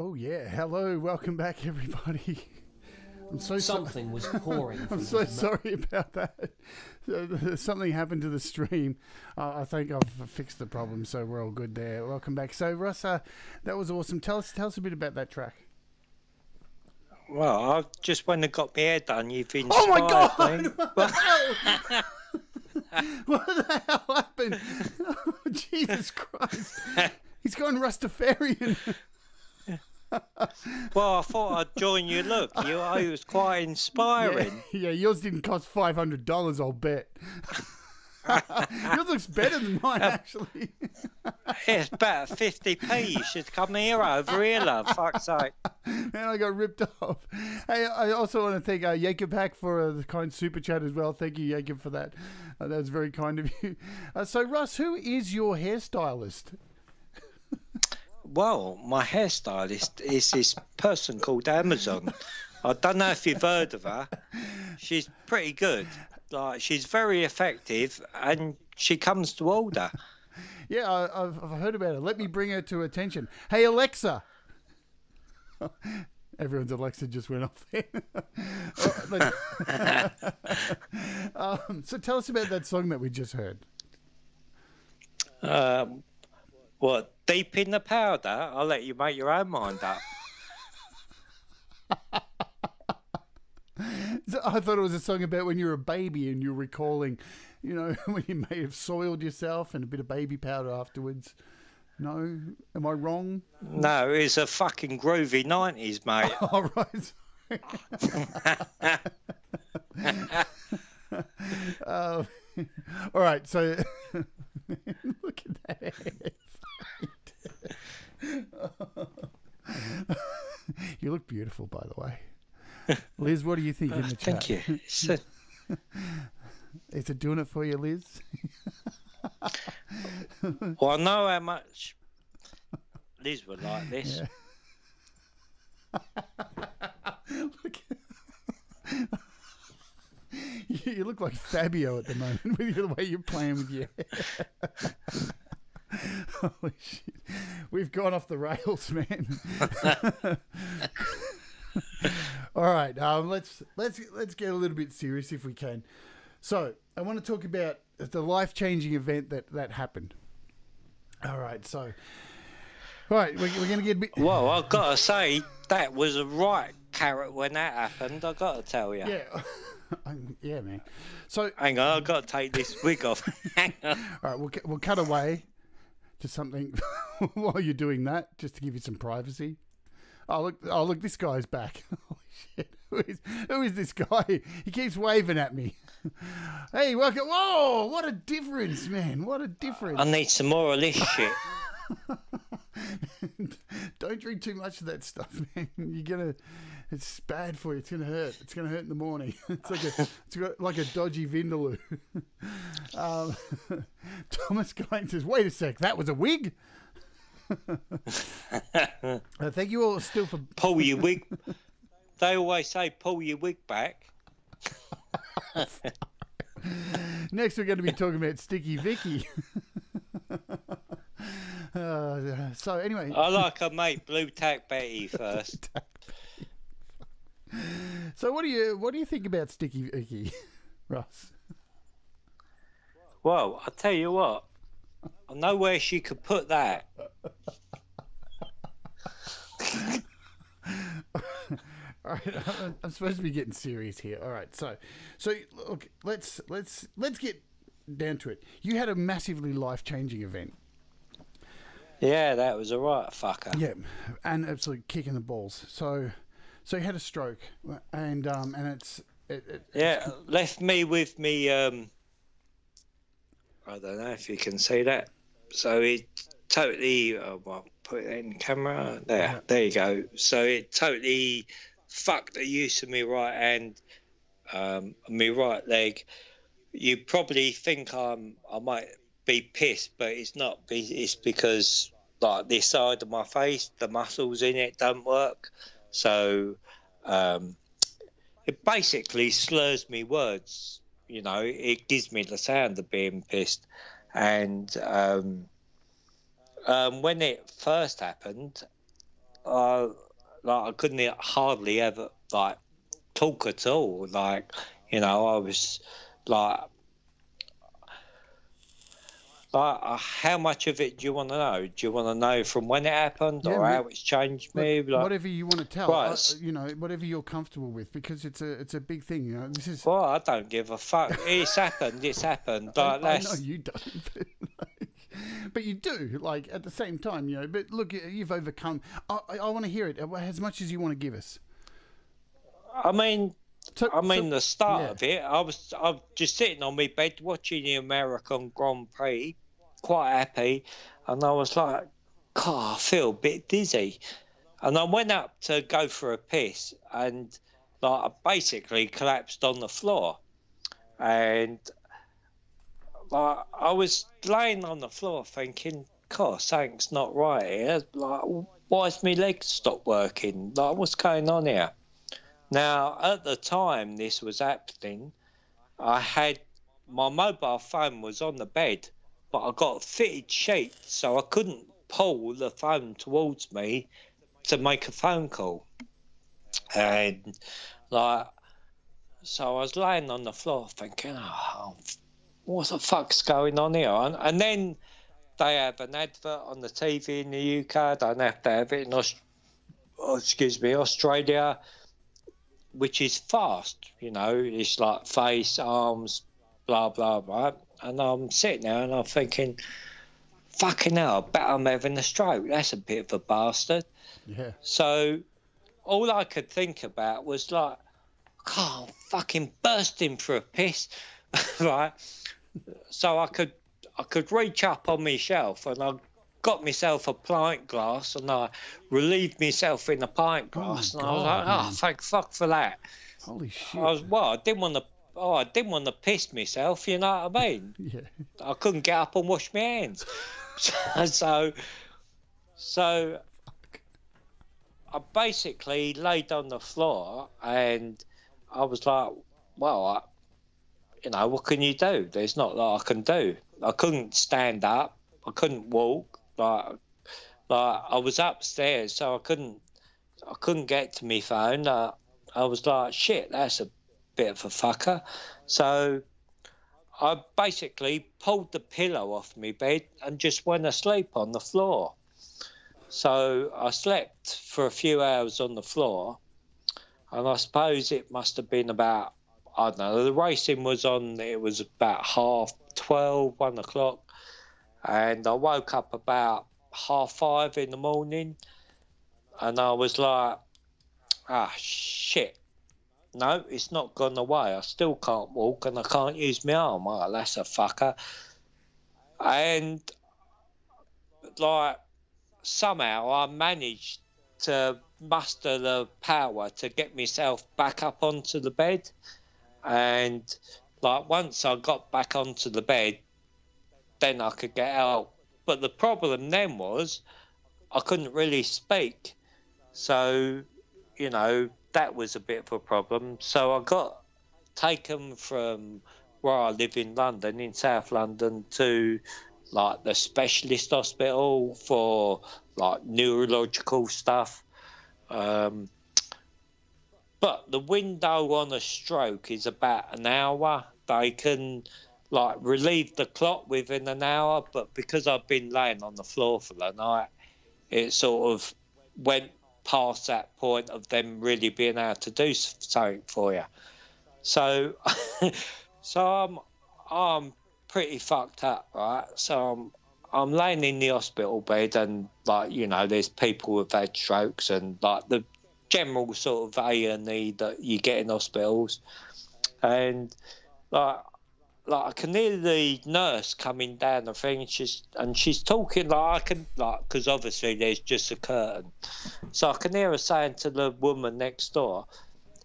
Oh yeah, hello, welcome back, everybody. I'm so so- Something was pouring. I'm so sorry about that. Something happened to the stream. Uh, I think I've fixed the problem, so we're all good there. Welcome back. So, Russ, uh, that was awesome. Tell us, tell us a bit about that track. Well, I just went and got my hair done. You've inspired Oh my God! me. what the hell happened? Oh, Jesus Christ! He's gone Rastafarian. Well, I thought I'd join you. Look, you, I was quite Yeah, inspiring. yeah, yours didn't cost five hundred dollars. I'll bet. yours looks better than mine, actually. It's about 50p. You should come here over here, love. Fuck's sake. Man, I got ripped off. Hey, I also want to thank uh, Jacob Hack for uh, the kind super chat as well. Thank you, Jacob, for that. Uh, that was very kind of you. Uh, so, Russ, who is your hairstylist? Well, my hairstylist is this person called Amazon. I don't know if you've heard of her. She's pretty good. Like she's very effective, and she comes to order. Yeah, I, I've, I've heard about it. Let me bring her to attention. Hey, Alexa. Everyone's Alexa just went off there. Oh, um, so tell us about that song that we just heard. Um, what deep in the powder? I'll let you make your own mind up. I thought it was a song about when you were a baby and you're recalling, you know, when you may have soiled yourself and a bit of baby powder afterwards. No, am I wrong? No, it's a fucking groovy nineties, mate. All right. uh, all right. So look at that. you look beautiful, by the way. Liz, what do you think in the chat? Thank you. It's a- Is it doing it for you, Liz? well, I know how much Liz would like this. Look. you you look like Fabio at the moment with the way you're playing with your hair. Holy shit. We've gone off the rails, man. All right, um, let's let's let's get a little bit serious if we can. So, I want to talk about the life-changing event that that happened. All right, so, all right, we're, we're going to get a bit. Well, I've got to say that was a right carrot when that happened. I've got to tell you. Yeah, Um, yeah, man. So, Hang on, I've got to take this wig off. Hang on. All right, we'll, we'll cut away to something while you're doing that, just to give you some privacy. Oh look! Oh look! This guy's back. Holy shit! Who is, who is this guy? He keeps waving at me. Hey, welcome! Whoa! What a difference, man! What a difference! I need some more of this shit. Don't drink too much of that stuff, man. You're gonna. It's bad for you. It's gonna hurt. It's gonna hurt in the morning. It's like a. It's like a dodgy vindaloo. um, Thomas Glenn says, "Wait a sec. That was a wig." uh, thank you all still for. Pull your wig. They always say pull your wig back. Next, we're going to be talking about Sticky Vicky. uh, so anyway, I like her mate Blue Tack Betty first. So what do you what do you think about Sticky Vicky, Russ? Well, I tell you what, I know where she could put that. All right, I'm- I'm supposed to be getting serious here. All right, so so look, let's let's let's get down to it. You had a massively life changing event. Yeah, that was a right fucker. Yeah, and absolutely kicking the balls. So so you had a stroke, and um and it's it, it, Yeah, left me with me. Um, I don't know if you can see that. So it totally. Oh, well, put it in camera. There, Yeah. there you go. So it totally fucked the use of my right hand, um, my right leg. You probably think I'm. I might be pissed, but it's not. It's because like this side of my face, the muscles in it don't work. So. Um, it basically slurs me words. You know, it gives me the sound of being pissed. And um, um, when it first happened, uh, like I couldn't hardly ever like talk at all. Like, you know, I was like, uh, how much of it do you want to know? Do you want to know from when it happened Yeah, or how it's changed me? Like, whatever you want to tell, Right, you know, whatever you're comfortable with, because it's a it's a big thing. You know, this is. well, I don't give a fuck. It's happened. It's happened. I, Like, I know you don't, but, like, but you do. Like at the same time, you know. But look, you've overcome. I, I, I want to hear it as much as you want to give us. I mean, So, I mean, so- the start yeah. of it, I was, I was just sitting on my bed watching the American Grand Prix, quite happy, and I was like, God, I feel a bit dizzy, and I went up to go for a piss, and like I basically collapsed on the floor, and like I was laying on the floor thinking, God, something's not right here. Like, why's my legs stopped working? Like, what's going on here? Now, at the time this was happening, I had my mobile phone was on the bed, but I got fitted sheets, so I couldn't pull the phone towards me to make a phone call. And like, so I was laying on the floor thinking, oh, what the fuck's going on here? And, and then they have an advert on the TV in the UK. I don't have to have it in Aus- oh, excuse me, Australia which is fast. You know, it's like face, arms, blah blah blah. And I'm sitting there and I'm thinking, fucking hell, I bet I'm having a stroke. That's a bit of a bastard. Yeah. So all I could think about was like, God, I'm fucking bursting for a piss, right? So I could I could reach up on my shelf and I got myself a pint glass and I relieved myself in a pint Oh glass and I was God, like, oh, thank fuck for that. Holy shit. I was well, I didn't want to. Oh, I didn't want to piss myself. You know what I mean? yeah. I couldn't get up and wash my hands. so, so I basically laid on the floor and I was like, well, I, you know, what can you do? There's not a lot I can do. I couldn't stand up. I couldn't walk. Like, like I was upstairs, so I couldn't, I couldn't get to my phone. Uh, I was like, shit, that's a bit of a fucker. So I basically pulled the pillow off my bed and just went asleep on the floor. So I slept for a few hours on the floor, and I suppose it must have been about I don't know. The racing was on. It was about half twelve, one o'clock, and I woke up about half five in the morning, and I was like, ah shit. No, it's not gone away. I still can't walk and I can't use my arm. Oh, that's a fucker. And like somehow I managed to muster the power to get myself back up onto the bed. And like once I got back onto the bed, then I could get out. But the problem then was I couldn't really speak. So, you know, that was a bit of a problem. So I got taken from where I live in London, in South London, to like the specialist hospital for like neurological stuff. Um, but the window on a stroke is about an hour. They can like relieve the clot within an hour, but because I've been laying on the floor for the night, it sort of went past that point of them really being able to do something for you. So, so I'm I'm pretty fucked up, right? So I'm I'm laying in the hospital bed, and like you know, there's people who've had strokes, and like the general sort of A and E that you get in hospitals, and like like I can hear the nurse coming down the thing, and she's and she's talking like I can like because obviously there's just a curtain, so I can hear her saying to the woman next door,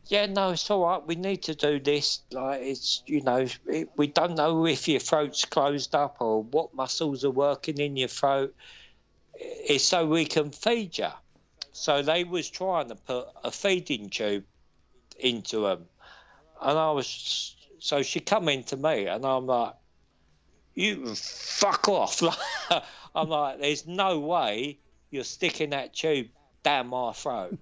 "Yeah, no, it's all right. We need to do this. Like it's you know it, we don't know if your throat's closed up or what muscles are working in your throat. It's so we can feed you." So they was trying to put a feeding tube into them, and I was so she come in to me, and I'm like, "You fuck off!" I'm like, "There's no way you're sticking that tube down my throat.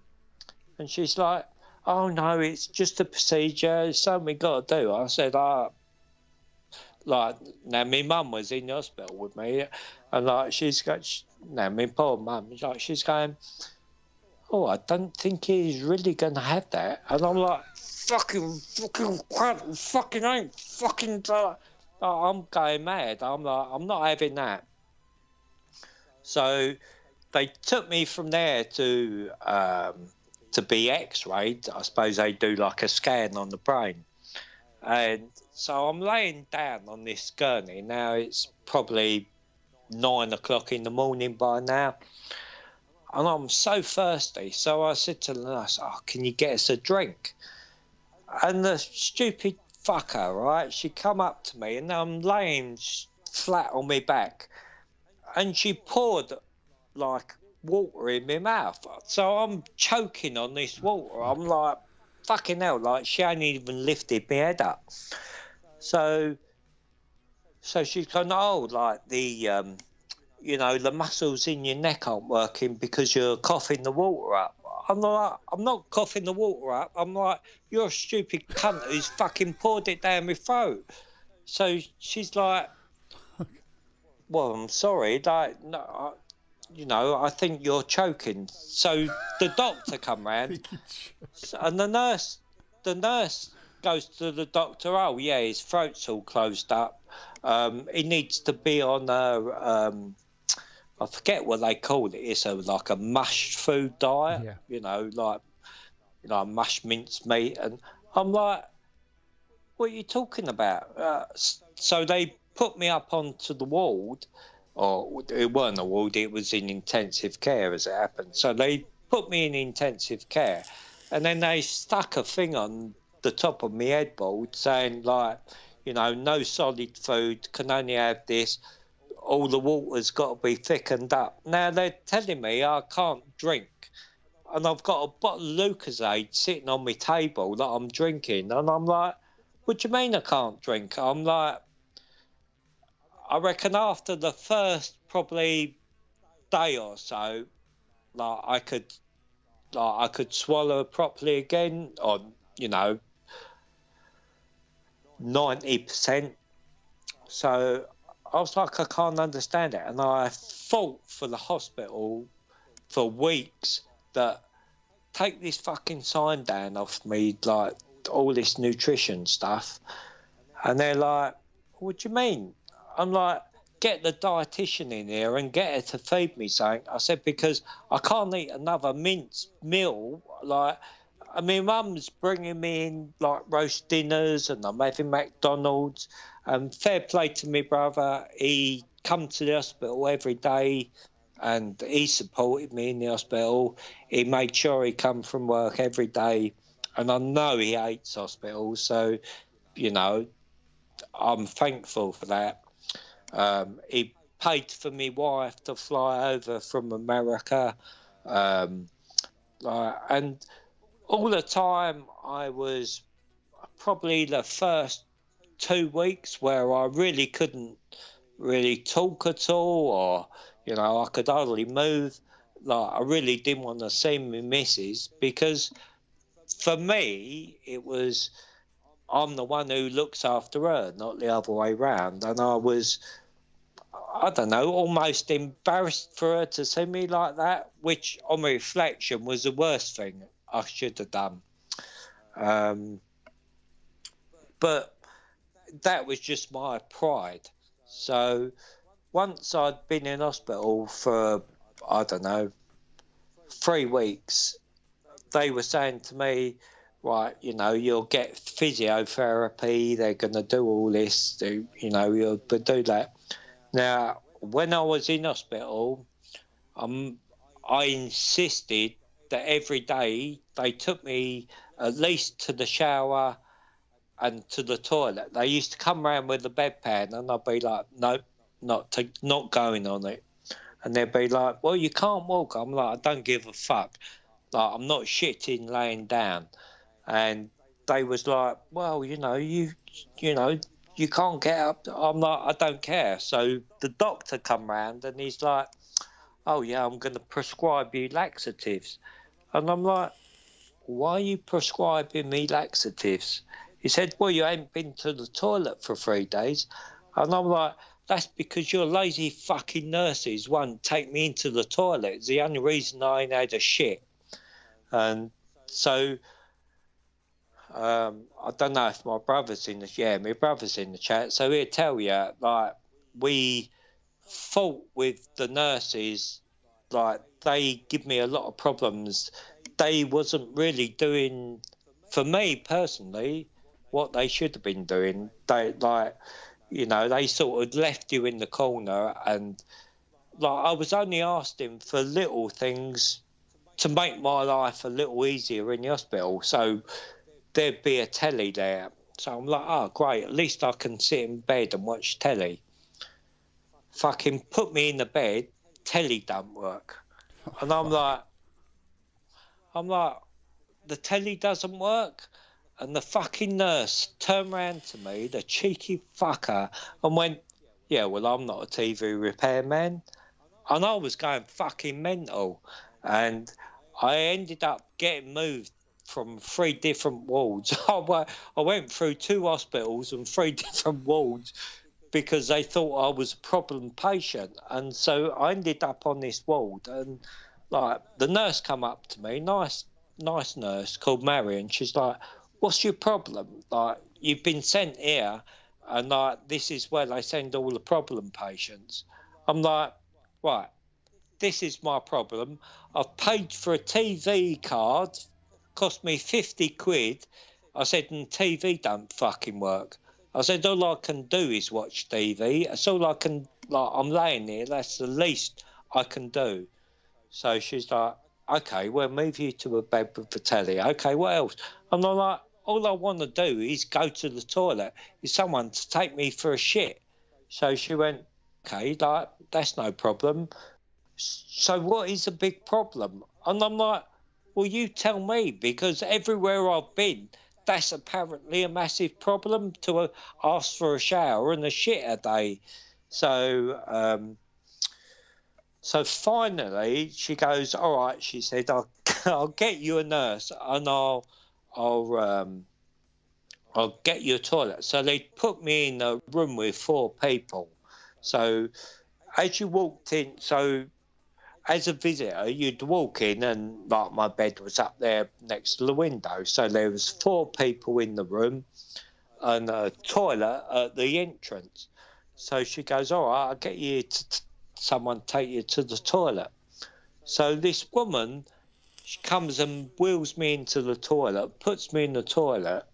And she's like, oh no, it's just a procedure. It's something we got to do. I said, oh, like, now my mum was in the hospital with me, and like, she's got, now my poor mum, like, she's going, oh, I don't think he's really going to have that. And I'm like, fucking, fucking, crap, fucking ain't, fucking, uh, I'm going mad. I'm like, I'm not having that. So they took me from there to um, to be X-rayed. I suppose they do like a scan on the brain, and so I'm laying down on this gurney. Now it's probably nine o'clock in the morning by now, and I'm so thirsty. So I said to the nurse, "Oh, can you get us a drink?" And the stupid fucker, right? She come up to me, and I'm laying flat on my back, and she poured like water in my mouth. So I'm choking on this water. I'm like, fucking hell, like she ain't even lifted my head up. So, so she's gone, oh, like the, um, you know, the muscles in your neck aren't working because you're coughing the water up. I'm like, I'm not coughing the water up. I'm like, you're a stupid cunt who's fucking poured it down my throat. So she's like, well, I'm sorry. Like, no, you know, I think you're choking. So the doctor come round, and the nurse, the nurse goes to the doctor. Oh yeah, his throat's all closed up. Um, he needs to be on a, um, I forget what they call it. It's a like a mashed food diet. Yeah. You know, like you know, mashed mince meat, and I'm like, what are you talking about? Uh, so they put me up onto the ward or it wasn't a ward, it was in intensive care as it happened. So they put me in intensive care, and then they stuck a thing on the top of my headboard saying like, you know, no solid food, can only have this. All the water's got to be thickened up. Now they're telling me I can't drink, and I've got a bottle of Lucozade sitting on my table that I'm drinking, and I'm like, what do you mean I can't drink? I'm like, I reckon after the first probably day or so, like I could, like I could swallow properly again, or you know, ninety percent. So I was like, I can't understand it, and I fought for the hospital for weeks that take this fucking sign down off me, like all this nutrition stuff, and they're like, "What do you mean?" I'm like, get the dietitian in here and get her to feed me something. I said, because I can't eat another mince meal. Like, I mean, mum's bringing me in like roast dinners and I'm having McDonald's. And fair play to me brother, he come to the hospital every day and he supported me in the hospital. He made sure he come from work every day. And I know he hates hospitals, so, you know, I'm thankful for that. Um, he paid for me wife to fly over from America. Um, uh, and all the time, I was probably the first two weeks where I really couldn't really talk at all, or, you know, I could hardly move. Like, I really didn't want to see my missus because for me, it was. I'm the one who looks after her, not the other way round. And I was I don't know, almost embarrassed for her to see me like that, which on reflection was the worst thing I should have done. Um, but that was just my pride. So once I'd been in hospital for, I don't know, three weeks, they were saying to me, right, you know, you'll get physiotherapy, they're going to do all this, do, you know, you'll do that. Now, when I was in hospital, um, I insisted that every day they took me at least to the shower and to the toilet. They used to come round with a bedpan, and I'd be like, "Nope, not to, not going on it." And they'd be like, "Well, you can't walk." I'm like, "I don't give a fuck. Like, I'm not shitting laying down." And they was like, "Well, you know, you, you know, you can't get up. I'm like, I don't care. So the doctor come round and he's like, oh yeah, I'm going to prescribe you laxatives. And I'm like, why are you prescribing me laxatives? He said, well, you ain't been to the toilet for three days. And I'm like, that's because your lazy fucking nurses won't take me into the toilet. It's the only reason I ain't had a shit. And so, um, I don't know if my brother's in the yeah, my brother's in the chat. So he'll tell you like we fought with the nurses. Like they give me a lot of problems. They wasn't really doing for me personally what they should have been doing. They like you know, they sort of left you in the corner and like I was only asking for little things to make my life a little easier in the hospital. So there'd be a telly there. So I'm like, oh great, at least I can sit in bed and watch telly. Fucking put me in the bed, telly don't work. Oh, and I'm like I'm like, the telly doesn't work? And the fucking nurse turned round to me, the cheeky fucker, and went, Yeah, well, I'm not a TV repairman. And I was going fucking mental. And I ended up getting moved from three different wards. I went through two hospitals and three different wards because they thought I was a problem patient. And so I ended up on this ward. And like the nurse come up to me, nice, nice nurse called Marion. She's like, what's your problem? Like, you've been sent here, and like, this is where they send all the problem patients. I'm like, right, this is my problem. I've paid for a TV card, cost me 50 quid. I said, and TV don't fucking work. I said, all I can do is watch TV. That's all I can, like, I'm laying here. That's the least I can do. So she's like, okay, we'll move you to a bed with the telly. Okay, what else? I'm like, all I want to do is go to the toilet. Is someone to take me for a shit? So she went, okay, like that's no problem. So what is the big problem? And I'm like, well, you tell me because everywhere I've been, that's apparently a massive problem to uh, ask for a shower and a shit a day. So, um, so finally, she goes, "All right," she said, "I'll, I'll get you a nurse and I'll I'll um, I'll get you a toilet. So they put me in a room with four people. So as you walked in, so as a visitor, you'd walk in and like my bed was up there next to the window. So there was four people in the room and a toilet at the entrance. So she goes, "All right, I'll get you to someone take you to the toilet." So this woman she comes and wheels me into the toilet, puts me in the toilet,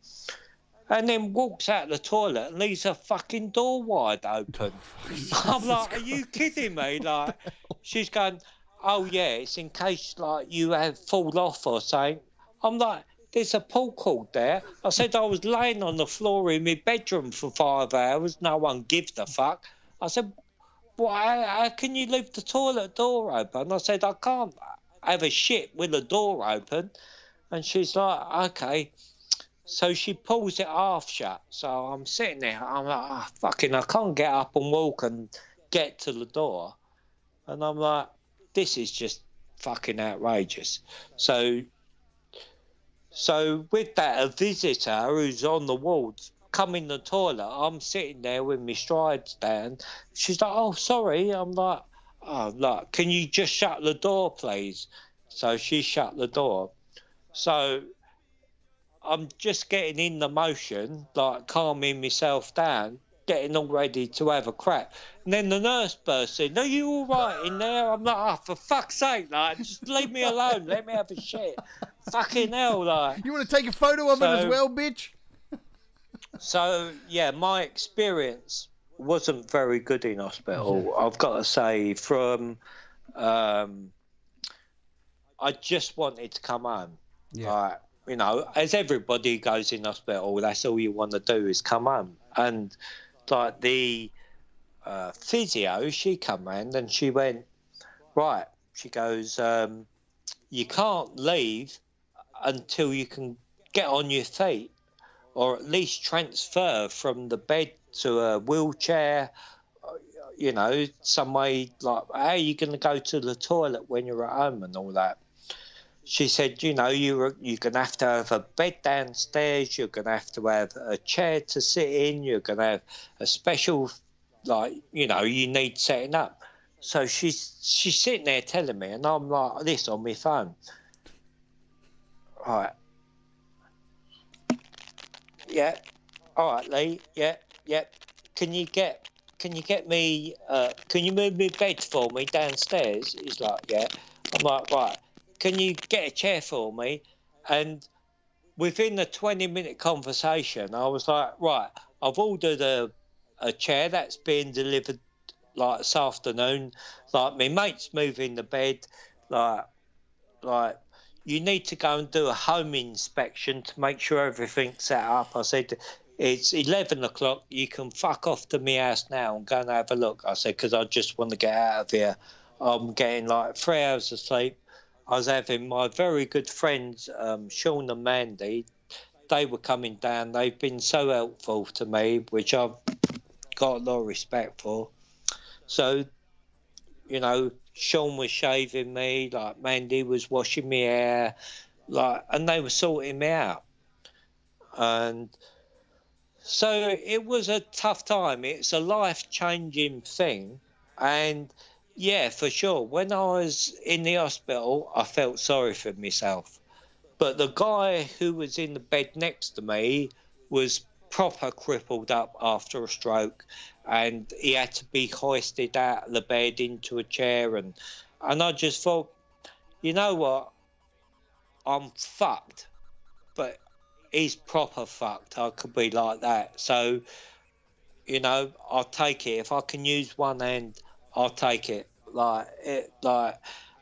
and then walks out the toilet and leaves a fucking door wide open. I'm like, are you kidding me? Like, she's going, oh yeah, it's in case like you have fall off or something. I'm like, there's a pull cord there. I said I was laying on the floor in my bedroom for five hours. No one gives a fuck. I said, why? How can you leave the toilet door open? I said, I can't have a shit with the door open. And she's like, okay. So she pulls it half shut. So I'm sitting there. I'm like, oh, fucking, I can't get up and walk and get to the door. And I'm like, this is just fucking outrageous. So, so with that, a visitor who's on the wards come in the toilet. I'm sitting there with my strides down. She's like, oh, sorry. I'm like, oh, look, can you just shut the door, please? So she shut the door. So I'm just getting in the motion, like calming myself down, getting all ready to have a crap. And then the nurse bursts in, Are you all right in there? I'm like, Oh, for fuck's sake, like, just leave me alone. Let me have a shit. Fucking hell, like. You want to take a photo of so, it as well, bitch? so, yeah, my experience wasn't very good in hospital. I've got to say, from. Um, I just wanted to come home. Yeah. Like, you know, as everybody goes in hospital, that's all you want to do is come home. And like the uh, physio, she come round and she went, right. She goes, um, you can't leave until you can get on your feet, or at least transfer from the bed to a wheelchair. Uh, you know, some way like, how are you going to go to the toilet when you're at home and all that? She said, you know, you're you're going to have to have a bed downstairs. You're going to have to have a chair to sit in. You're going to have a special, like, you know, you need setting up. So she's she's sitting there telling me, and I'm like this on my phone. Right. Yeah. All right, Lee. Yeah. Yeah. Can you get can you get me uh, can you move my bed for me downstairs? He's like, Yeah. I'm like, right, can you get a chair for me? And within the twenty minute conversation I was like, Right, I've ordered a a chair that's being delivered like this afternoon. Like my mate's moving the bed, like like you need to go and do a home inspection to make sure everything's set up. I said, it's 11 o'clock. You can fuck off to my house now and go and have a look. I said, because I just want to get out of here. I'm getting like three hours of sleep. I was having my very good friends, um, Sean and Mandy. They were coming down. They've been so helpful to me, which I've got a lot of respect for. So, you know, Sean was shaving me, like Mandy was washing me hair, like, and they were sorting me out. And so it was a tough time. It's a life changing thing. And yeah, for sure. When I was in the hospital, I felt sorry for myself. But the guy who was in the bed next to me was proper crippled up after a stroke and he had to be hoisted out of the bed into a chair and and I just thought, you know what? I'm fucked. But he's proper fucked. I could be like that. So, you know, I'll take it. If I can use one hand, I'll take it. Like it like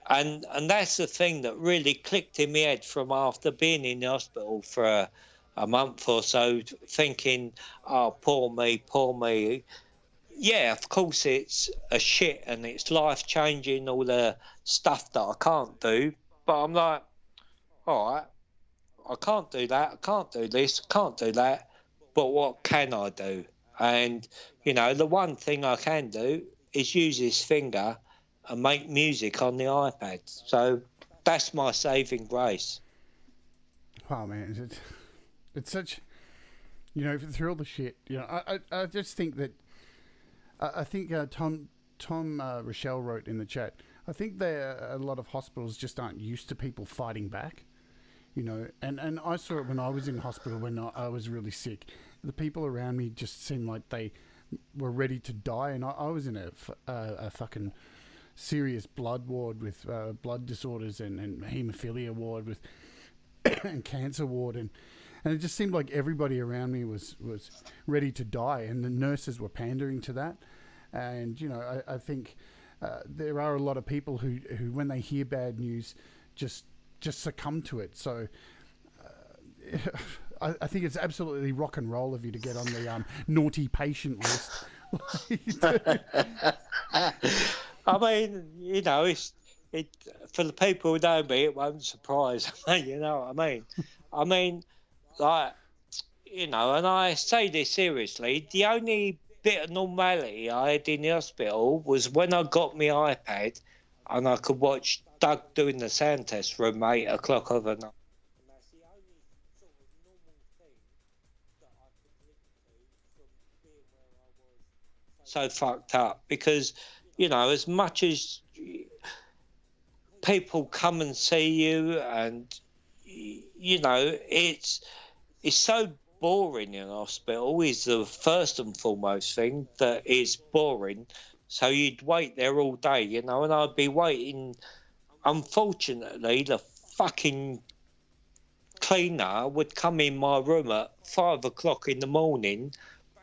and and that's the thing that really clicked in my head from after being in the hospital for a, a month or so, thinking, "Oh, poor me, poor me." yeah, of course it's a shit and it's life changing, all the stuff that I can't do. But I'm like, all right, I can't do that, I can't do this, I can't do that. But what can I do? And, you know, the one thing I can do is use this finger and make music on the iPad. So that's my saving grace. Wow, man. It's, it's such, you know, through all the shit, you know, I, I, I just think that I think uh, Tom Tom uh, Rochelle wrote in the chat. I think there a lot of hospitals just aren't used to people fighting back, you know. And and I saw it when I was in hospital when I, was really sick. The people around me just seemed like they were ready to die, and I, I was in a, a fucking serious blood ward with uh, blood disorders and, and haemophilia ward with and cancer ward and and it just seemed like everybody around me was was ready to die, and the nurses were pandering to that. And you know, I, I think uh, there are a lot of people who who, when they hear bad news, just just succumb to it. So. Uh, I, I, think it's absolutely rock and roll of you to get on the um, naughty patient list. I mean, you know, it's it for the people who know me, it won't surprise me. You know what I mean? I mean, like, you know, and I say this seriously, the only bit of normality I had in the hospital was when I got my iPad and I could watch Doing the sound test from 8 o'clock overnight. So fucked up because, you know, as much as people come and see you and, you know, it's it's so boring in hospital is the first and foremost thing that is boring. So you'd wait there all day, you know, and I'd be waiting. Unfortunately, the fucking cleaner would come in my room at five o'clock in the morning,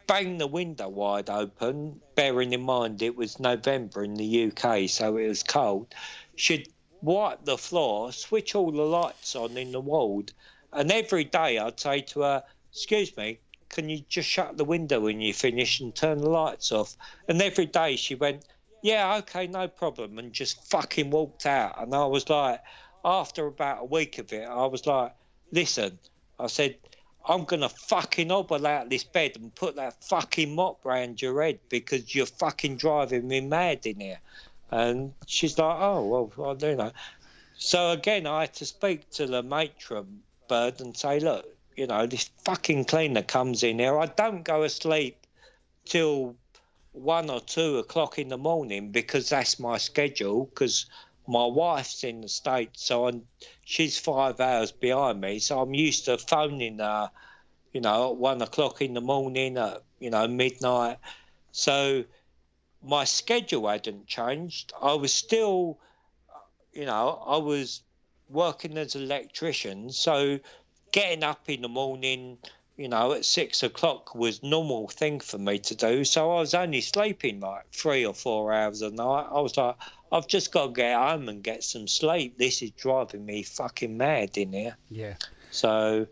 bang the window wide open, bearing in mind it was November in the UK, so it was cold. She'd wipe the floor, switch all the lights on in the ward, and every day I'd say to her, Excuse me, can you just shut the window when you finish and turn the lights off? And every day she went, Yeah, okay, no problem, and just fucking walked out. And I was like, after about a week of it, I was like, Listen, I said, I'm gonna fucking hobble out this bed and put that fucking mop round your head because you're fucking driving me mad in here. And she's like, oh well, I do know. So again, I had to speak to the matron bird and say, look, you know, this fucking cleaner comes in here. I don't go asleep till one or two o'clock in the morning because that's my schedule. Because my wife's in the states, so I'm, she's five hours behind me. So I'm used to phoning her, you know, at one o'clock in the morning, at you know midnight. So my schedule hadn't changed. I was still, you know, I was working as an electrician, so getting up in the morning you know, at six o'clock was normal thing for me to do. So I was only sleeping like three or four hours a night. I was like, I've just got to get home and get some sleep. This is driving me fucking mad in here. Yeah. So,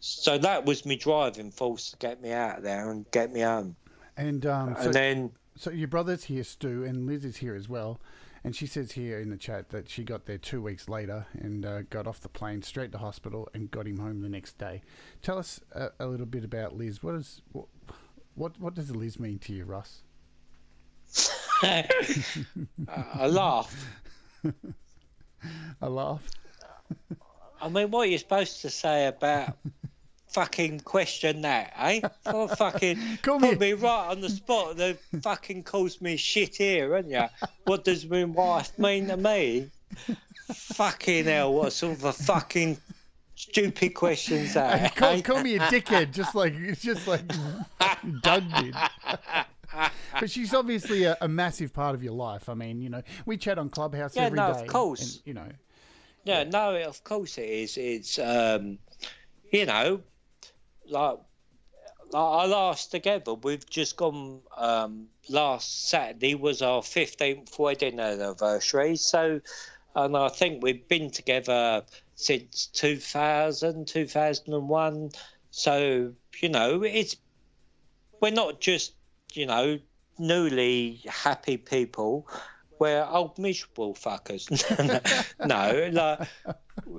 so that was me driving force to get me out of there and get me home. And um, so, and then, so your brother's here, Stu, and Liz is here as well. And she says here in the chat that she got there two weeks later and uh, got off the plane straight to hospital and got him home the next day. Tell us a, a little bit about Liz. What is what, what what does Liz mean to you, Russ? I laugh. I laugh. I mean, what are you supposed to say about fucking question that, eh? For fucking Call put me- me right on the spot. They fucking calls me shit here, haven't you? What does my wife mean to me? fucking hell! What sort of a fucking stupid question's that? call, eh? call me a dickhead, just like it's just like Doug did. but she's obviously a, a massive part of your life. I mean, you know, we chat on Clubhouse Yeah, every day. no, of course. and, you know, Yeah, no, of course it is. It's um, you know, like, like our last together, we've just gone. Um, last Saturday was our fifteenth wedding anniversary. So, and I think we've been together since 2000, 2001. So you know, it's we're not just you know newly happy people. We're old miserable fuckers. no, like,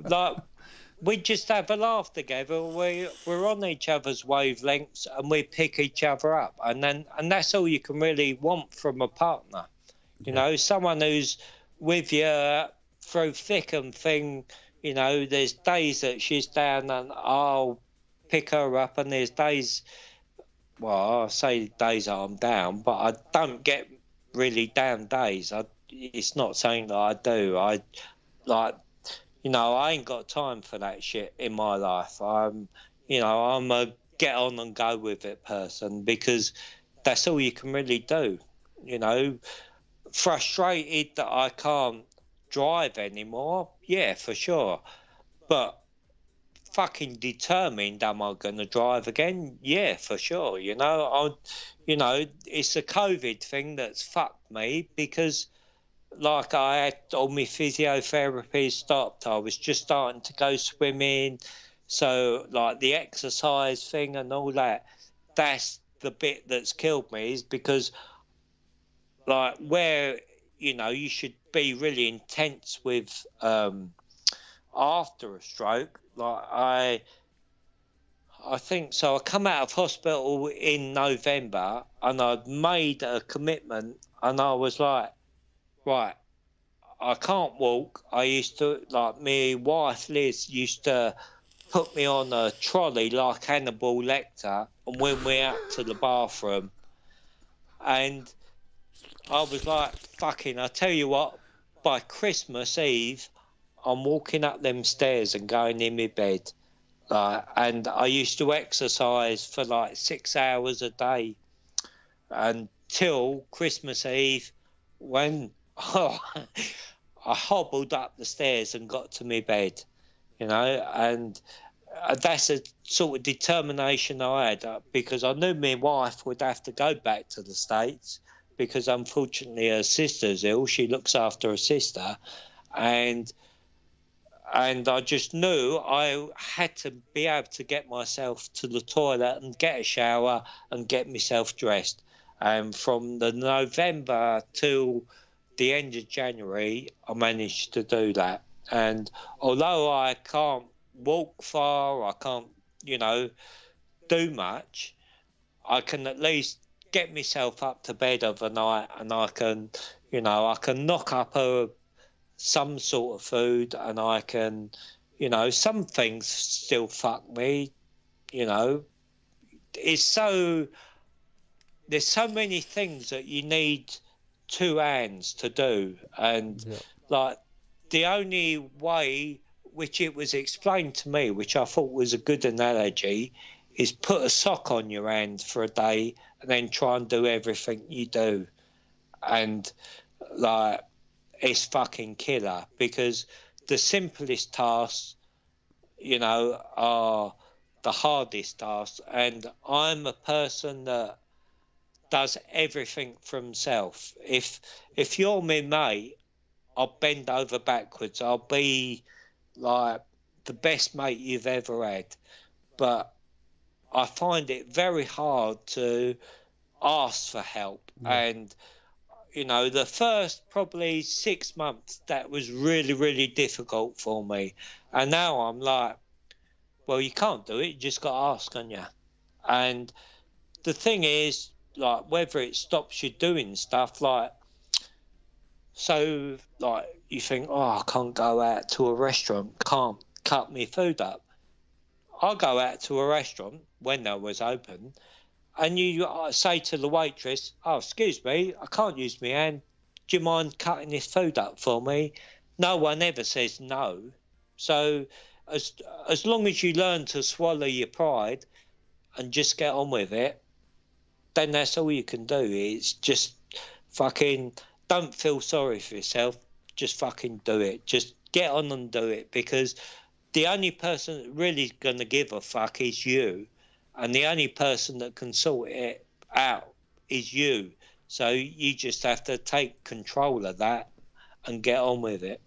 like we just have a laugh together. We we're on each other's wavelengths and we pick each other up, and then and that's all you can really want from a partner. You know, someone who's with you through thick and thin. You know, there's days that she's down and I'll pick her up, and there's days. Well, I say days that I'm down, but I don't get really down days. I, it's not something that I do. I like you know, I ain't got time for that shit in my life. I'm, you know, I'm a get on and go with it person because that's all you can really do. You know, frustrated that I can't drive anymore, yeah, for sure. But fucking determined, am I going to drive again? Yeah, for sure. You know, I, you know, it's a COVID thing that's fucked me because like I had all my physiotherapy stopped. I was just starting to go swimming. So like the exercise thing and all that, that's the bit that's killed me is because like where, you know, you should be really intense with um after a stroke, like I I think so. I come out of hospital in November and I'd made a commitment and I was like, right, I can't walk. I used to, like, my wife Liz used to put me on a trolley like Hannibal Lecter and went me out to the bathroom. And I was like, fucking, I tell you what, by Christmas Eve, I'm walking up them stairs and going in my bed. And I used to exercise for like six hours a day until Christmas Eve when oh, I hobbled up the stairs and got to my bed, you know, and uh, that's a sort of determination I had uh, because I knew my wife would have to go back to the States because unfortunately her sister's ill. She looks after her sister, and and I just knew I had to be able to get myself to the toilet and get a shower and get myself dressed. And from the November till the end of January, I managed to do that. And although I can't walk far, I can't, you know, do much, I can at least get myself up to bed of a night and I can, you know, I can knock up a some sort of food and I can, you know, some things still fuck me, you know. It's so there's so many things that you need two hands to do. And Yeah. like the only way which it was explained to me which i thought was a good analogy is put a sock on your hand for a day and then try and do everything you do. And like it's fucking killer because the simplest tasks you know are the hardest tasks. And i'm a person that does everything for himself. If if you're my mate, I'll bend over backwards. I'll be like the best mate you've ever had. But I find it very hard to ask for help. And you know, the first probably six months that was really, really difficult for me. And now I'm like, well, you can't do it. You just got to ask, can you? And the thing is, like whether it stops you doing stuff like so like you think oh i can't go out to a restaurant can't cut me food up. I go out to a restaurant when they was open and you say to the waitress oh excuse me i can't use my hand. Do you mind cutting this food up for me? No one ever says no. So as as long as you learn to swallow your pride and just get on with it then that's all you can do. It's just fucking don't feel sorry for yourself. Just fucking do it. Just get on and do it because the only person that really going to give a fuck is you, and the only person that can sort it out is you. So you just have to take control of that and get on with it.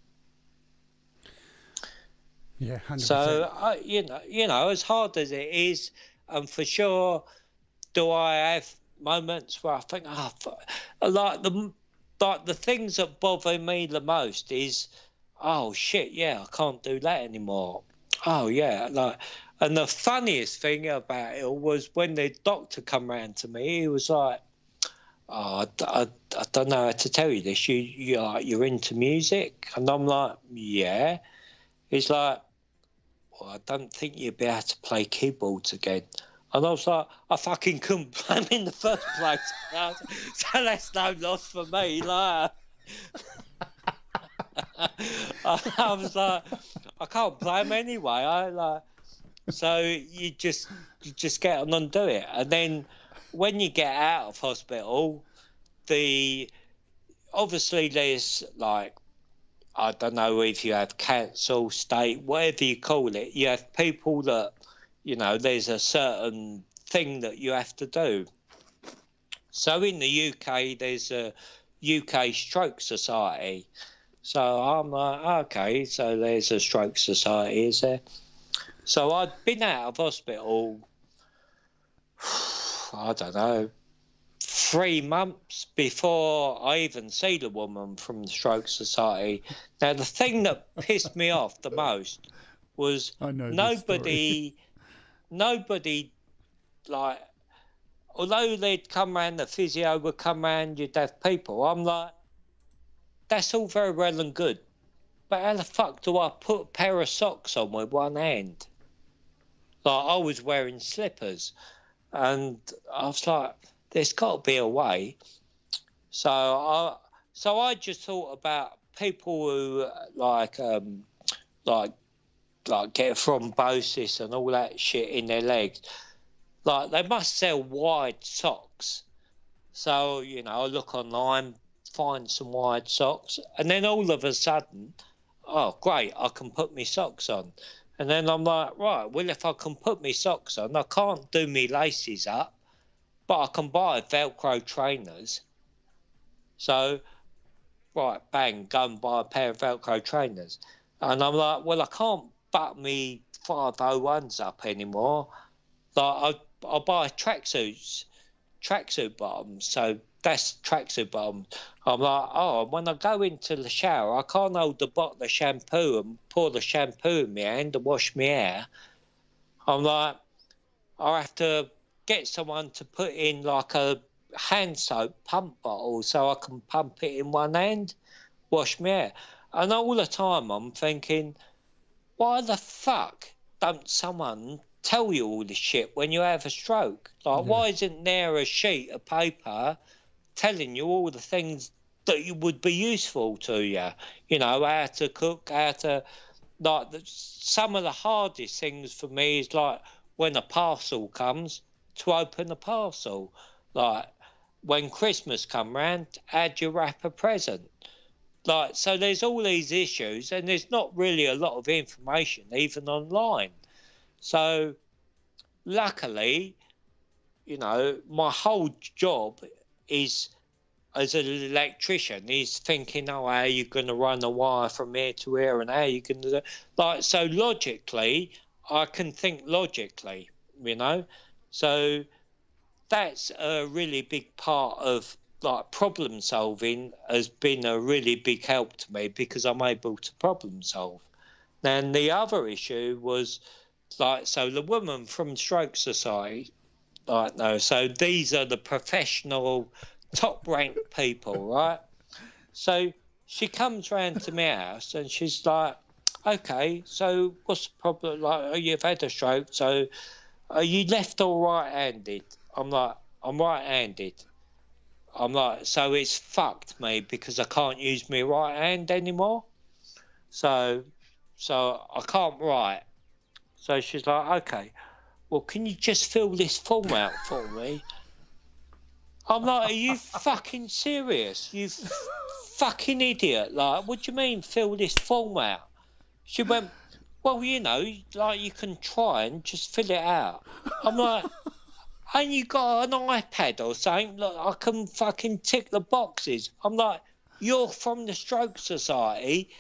Yeah, hundred So percent. I, you know, you know, as hard as it is, and for sure, do I have moments where I think, oh, fu-" like the like the things that bother me the most is, oh shit, yeah, I can't do that anymore. Oh yeah, like, and the funniest thing about it was when the doctor come round to me, he was like. Oh, I, I, I don't know how to tell you this. You you you're into music, and I'm like, yeah. He's like, well, I don't think you'd be able to play keyboards again. And I was like, I fucking couldn't blame in the first place. so that's no loss for me. Like, I was like, I can't blame anyway. I like, so you just you just get on and do it. And then when you get out of hospital, the obviously there's like I don't know if you have council, state, whatever you call it, you have people that, you know, there's a certain thing that you have to do. So in the UK, there's a UK Stroke Society. So I'm like, okay, so there's a stroke society, is there? So I'd been out of hospital, I don't know, three months before I even see the woman from the Stroke Society. Now, the thing that pissed me off the most was I know nobody, nobody, like, although they'd come round, the physio would come round, you'd have people. I'm like, that's all very well and good, but how the fuck do I put a pair of socks on with one hand? Like, I was wearing slippers, and I was like, there's got to be a way. So I, so I just thought about people who like, um, like, like get thrombosis and all that shit in their legs. Like they must sell wide socks. So you know, I look online, find some wide socks, and then all of a sudden, oh great, I can put my socks on. And then I'm like, right, well if I can put my socks on, I can't do me laces up but I can buy Velcro trainers. So, right, bang, go and buy a pair of Velcro trainers. And I'm like, well, I can't butt me 501s up anymore. Like, I, I buy tracksuits, tracksuit bottoms. So that's tracksuit bottoms. I'm like, oh, when I go into the shower, I can't hold the bottle of shampoo and pour the shampoo in my hand to wash my hair. I'm like, I have to get someone to put in like a hand soap pump bottle so I can pump it in one hand, wash my hair. And all the time I'm thinking, why the fuck don't someone tell you all this shit when you have a stroke? Like, why isn't there a sheet of paper telling you all the things that you would be useful to you? You know, how to cook, how to like the, some of the hardest things for me is like when a parcel comes to open the parcel. Like when Christmas come round, how do you wrap a present? Like so, there's all these issues, and there's not really a lot of information even online. So, luckily, you know, my whole job is as an electrician is thinking, oh, how are you going to run a wire from here to here, and how are you going to like so logically, I can think logically, you know, so that's a really big part of like problem solving has been a really big help to me because I'm able to problem solve. Then the other issue was like so the woman from Stroke Society, like no, so these are the professional top ranked people, right? So she comes round to my house and she's like, Okay, so what's the problem? Like, oh, you've had a stroke, so are you left or right handed? I'm like, I'm right handed. I'm like, so it's fucked me because I can't use my right hand anymore. So, so I can't write. So she's like, okay, well, can you just fill this form out for me? I'm like, are you fucking serious? You fucking idiot. Like, what do you mean fill this form out? She went, well, you know, like you can try and just fill it out. I'm like, and you got an iPad or something? Look, I can fucking tick the boxes. I'm like, you're from the Stroke Society,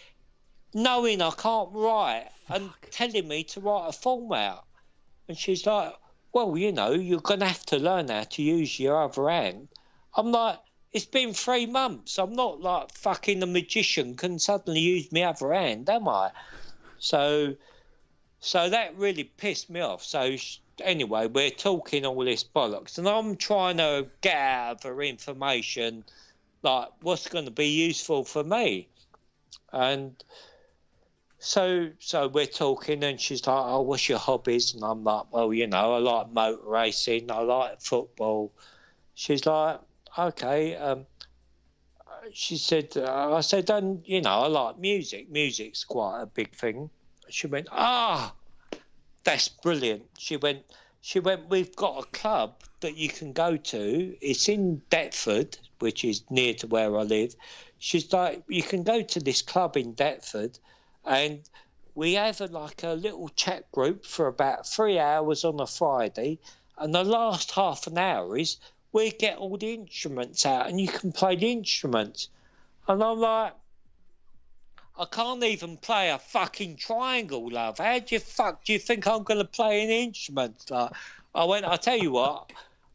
knowing I can't write and telling me to write a form out. And she's like, well, you know, you're going to have to learn how to use your other hand. I'm like, it's been three months. I'm not like fucking a magician can suddenly use my other hand, am I? So, so that really pissed me off. So anyway, we're talking all this bollocks, and I'm trying to get out of her information, like what's going to be useful for me, and so so we're talking, and she's like, "Oh, what's your hobbies?" And I'm like, "Well, you know, I like motor racing, I like football." She's like, "Okay." Um, she said, uh, "I said, and you know, I like music. Music's quite a big thing." She went, "Ah." That's brilliant. She went, she went, we've got a club that you can go to. It's in Deptford, which is near to where I live. She's like, you can go to this club in Deptford, and we have a, like a little chat group for about three hours on a Friday, and the last half an hour is we get all the instruments out, and you can play the instruments. And I'm like, I can't even play a fucking triangle, love. How do you fuck do you think I'm going to play an instrument? Like, I went, I tell you what,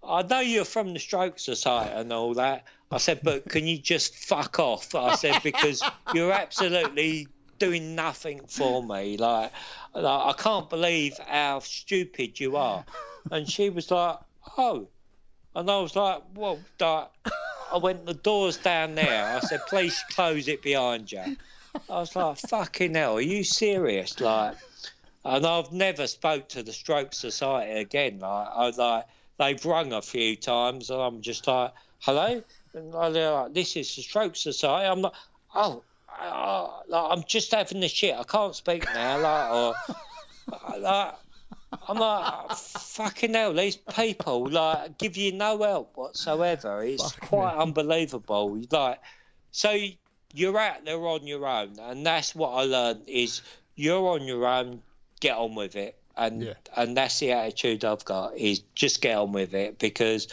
I know you're from the Stroke Society and all that. I said, but can you just fuck off? I said, because you're absolutely doing nothing for me. Like, like I can't believe how stupid you are. And she was like, oh. And I was like, well, I went, the door's down there. I said, please close it behind you. I was like, fucking hell, are you serious? Like, and I've never spoke to the Stroke Society again. Like, I like they've rung a few times, and I'm just like, hello, and they're like, this is the Stroke Society. I'm like, oh, uh, like, I'm just having the shit. I can't speak now. Like, or like. I'm like, fucking hell, these people like give you no help whatsoever. It's Fuck quite me. unbelievable. Like, so you're out there on your own, and that's what I learned is you're on your own. Get on with it, and yeah. and that's the attitude I've got is just get on with it because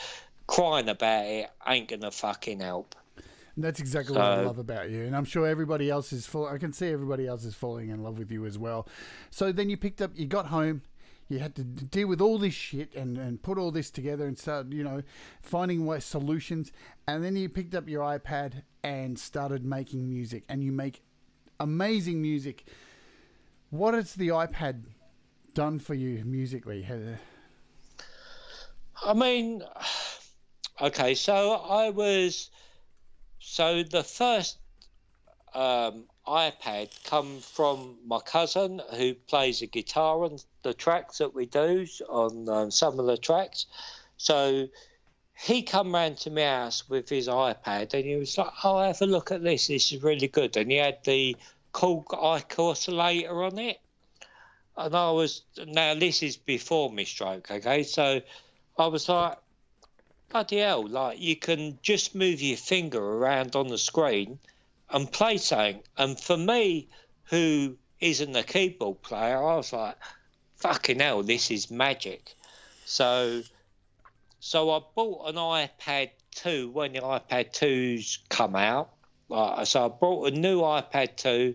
crying about it ain't gonna fucking help. And that's exactly so, what I love about you, and I'm sure everybody else is full. I can see everybody else is falling in love with you as well. So then you picked up, you got home, you had to deal with all this shit and, and put all this together and start, you know, finding ways, solutions. And then you picked up your iPad and started making music, and you make amazing music. What has the iPad done for you musically? I mean, okay, so I was, so the first um, iPad come from my cousin who plays the guitar on the tracks that we do on um, some of the tracks. So he come round to my house with his iPad and he was like, "Oh, have a look at this. This is really good." And he had the Korg iKaossilator on it, and I was now this is before my stroke, okay? So I was like, bloody hell! Like you can just move your finger around on the screen and play something. And for me, who isn't a keyboard player, I was like, fucking hell, this is magic. So so I bought an iPad 2 when the iPad 2's come out. Uh, so I bought a new iPad 2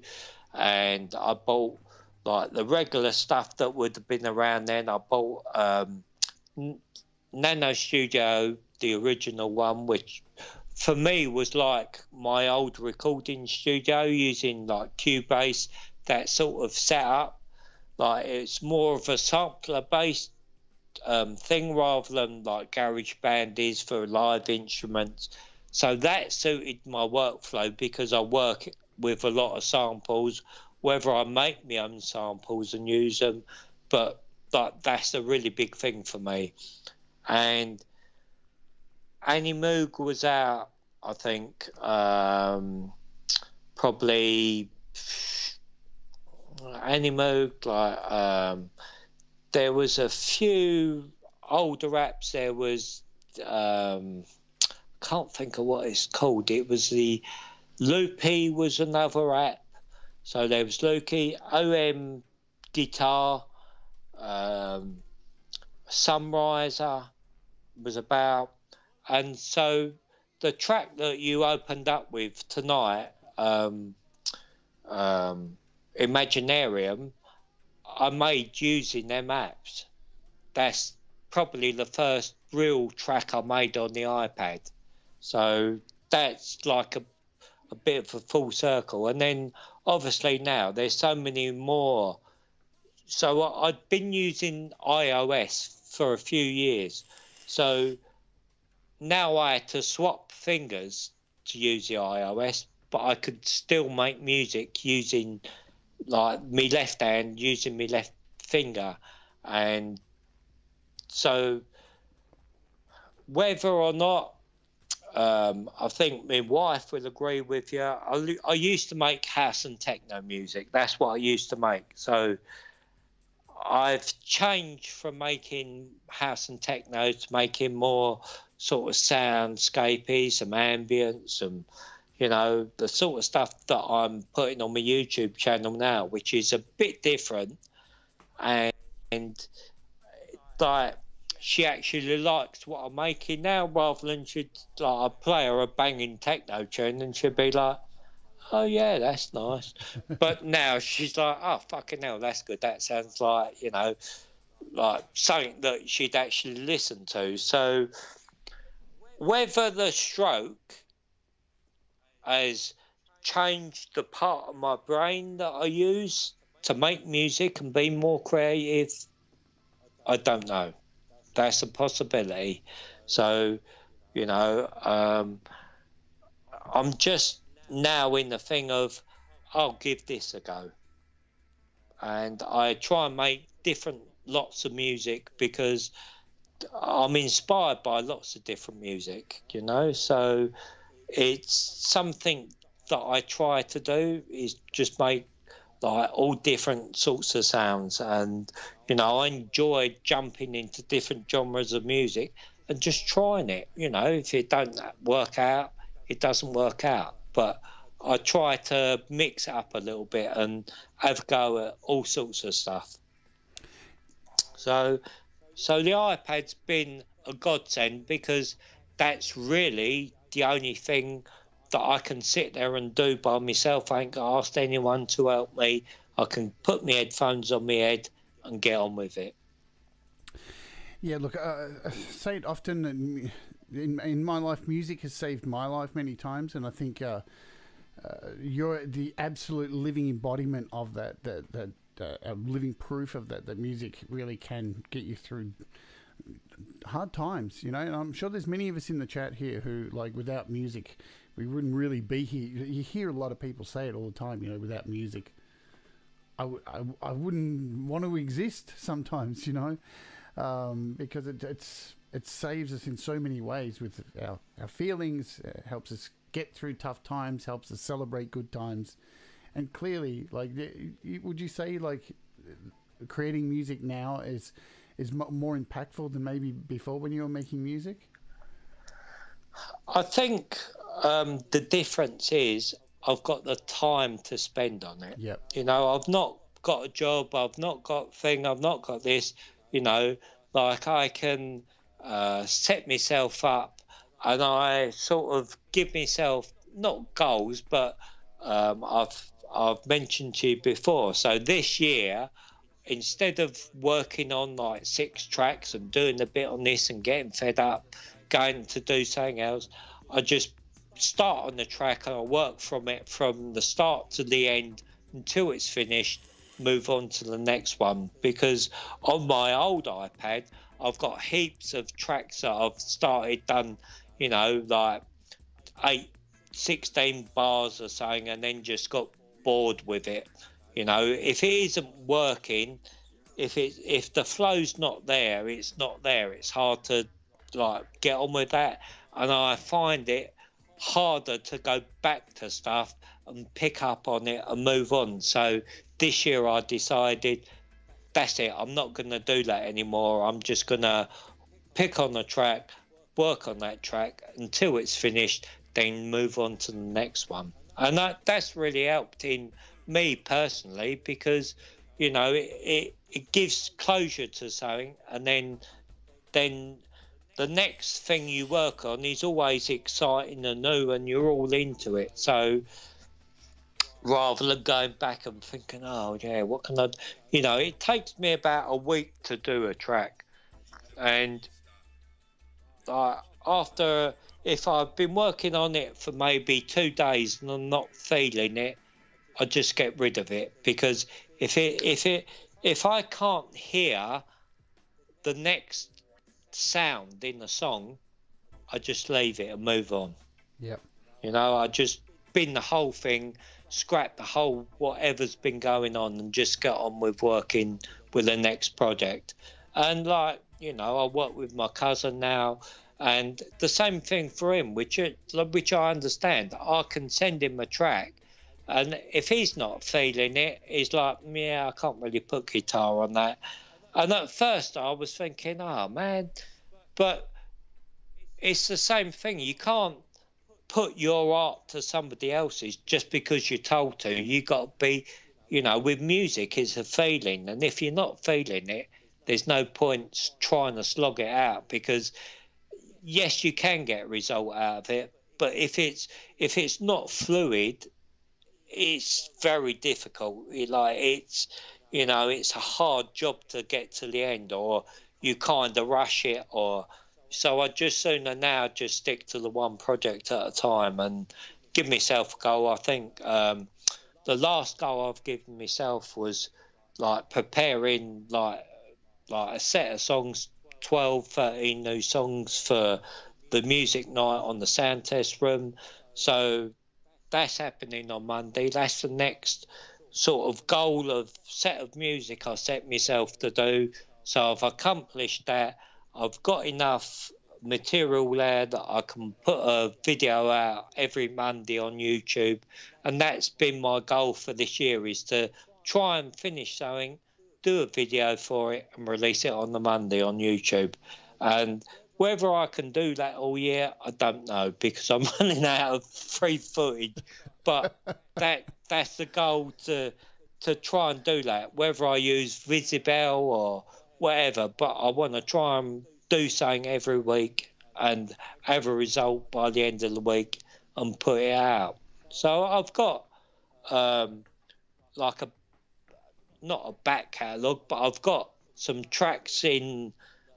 and I bought like the regular stuff that would have been around then. I bought um, Nano Studio, the original one, which for me was like my old recording studio using like Cubase, that sort of setup. Like it's more of a sampler based um, thing rather than like GarageBand is for live instruments. So that suited my workflow because I work with a lot of samples, whether I make my own samples and use them, but that that's a really big thing for me. And Animoog was out, I think, um, probably Animoog, like, um, there was a few older apps. There was, um, can't think of what it's called. It was the Loopy was another app. So there was Loopy, OM Guitar, um, Sunrizer was about and so the track that you opened up with tonight, um, um, Imaginarium, I made using them apps. That's probably the first real track I made on the iPad. So that's like a, a bit of a full circle. And then obviously now there's so many more. So I've been using iOS for a few years. So now I had to swap fingers to use the iOS, but I could still make music using like me left hand using me left finger, and so whether or not um, I think my wife will agree with you. I, I used to make house and techno music. That's what I used to make. So I've changed from making house and techno to making more sort of soundscapey, some ambient, some you know the sort of stuff that I'm putting on my YouTube channel now, which is a bit different, and, and like she actually likes what I'm making now, rather than she'd like I play her a banging techno tune and she'd be like, "Oh yeah, that's nice," but now she's like, "Oh fucking hell, that's good. That sounds like you know." Like something that she'd actually listen to. So, whether the stroke has changed the part of my brain that I use to make music and be more creative, I don't know. That's a possibility. So, you know, um, I'm just now in the thing of I'll give this a go. And I try and make different lots of music because I'm inspired by lots of different music, you know. So it's something that I try to do is just make like all different sorts of sounds, and you know, I enjoy jumping into different genres of music and just trying it. You know, if it don't work out, it doesn't work out, but. I try to mix it up a little bit and have a go at all sorts of stuff. So so the iPad's been a godsend because that's really the only thing that I can sit there and do by myself. I ain't asked anyone to help me. I can put my headphones on my head and get on with it. Yeah, look, uh, I say it often. In, in my life, music has saved my life many times, and I think uh, uh, you're the absolute living embodiment of that. That that uh, a living proof of that. That music really can get you through hard times, you know. And I'm sure there's many of us in the chat here who, like, without music, we wouldn't really be here. You hear a lot of people say it all the time, you know, without music, I, w- I, w- I wouldn't want to exist sometimes, you know, um, because it, it's it saves us in so many ways with our, our feelings, helps us get through tough times, helps us celebrate good times. And clearly, like, would you say, like, creating music now is is more impactful than maybe before when you were making music? I think um, the difference is I've got the time to spend on it. Yep. You know, I've not got a job, I've not got thing, I've not got this. You know, like I can uh, set myself up, and I sort of give myself not goals, but um, I've I've mentioned to you before. So this year, instead of working on like six tracks and doing a bit on this and getting fed up, going to do something else, I just start on the track and I work from it from the start to the end until it's finished. Move on to the next one because on my old iPad, I've got heaps of tracks that I've started done, you know, like eight, 16 bars or something, and then just got bored with it. You know, if it isn't working, if it if the flow's not there, it's not there. It's hard to like get on with that, and I find it harder to go back to stuff and pick up on it and move on. So this year I decided that's it. I'm not going to do that anymore. I'm just going to pick on the track, work on that track until it's finished, then move on to the next one. And that that's really helped in me personally because you know it, it, it gives closure to something and then then the next thing you work on is always exciting and new and you're all into it. So rather than going back and thinking oh yeah what can i you know it takes me about a week to do a track. And uh, after if i've been working on it for maybe two days and i'm not feeling it i just get rid of it because if it if it if i can't hear the next sound in the song, I just leave it and move on. Yep. You know, I just bin the whole thing, scrap the whole whatever's been going on, and just get on with working with the next project. And like you know, I work with my cousin now, and the same thing for him, which which I understand. I can send him a track, and if he's not feeling it, he's like, yeah, I can't really put guitar on that. And at first, I was thinking, oh man, but it's the same thing. You can't put your art to somebody else's just because you're told to. You got to be, you know, with music, it's a feeling, and if you're not feeling it, there's no point trying to slog it out because yes, you can get a result out of it, but if it's if it's not fluid, it's very difficult. It, like it's you know, it's a hard job to get to the end, or you kind of rush it, or so I just sooner now just stick to the one project at a time and give myself a goal. I think um, the last goal I've given myself was like preparing like like a set of songs 12 13 new songs for the music night on the sound test room so that's happening on monday that's the next sort of goal of set of music I set myself to do. So I've accomplished that. I've got enough material there that I can put a video out every Monday on YouTube, and that's been my goal for this year is to try and finish something, do a video for it, and release it on the Monday on YouTube. And whether I can do that all year, I don't know because I'm running out of free footage. But that that's the goal to to try and do that. Whether I use Visibel or whatever, but I want to try and do something every week and have a result by the end of the week and put it out. So I've got um, like a not a back catalogue, but I've got some tracks in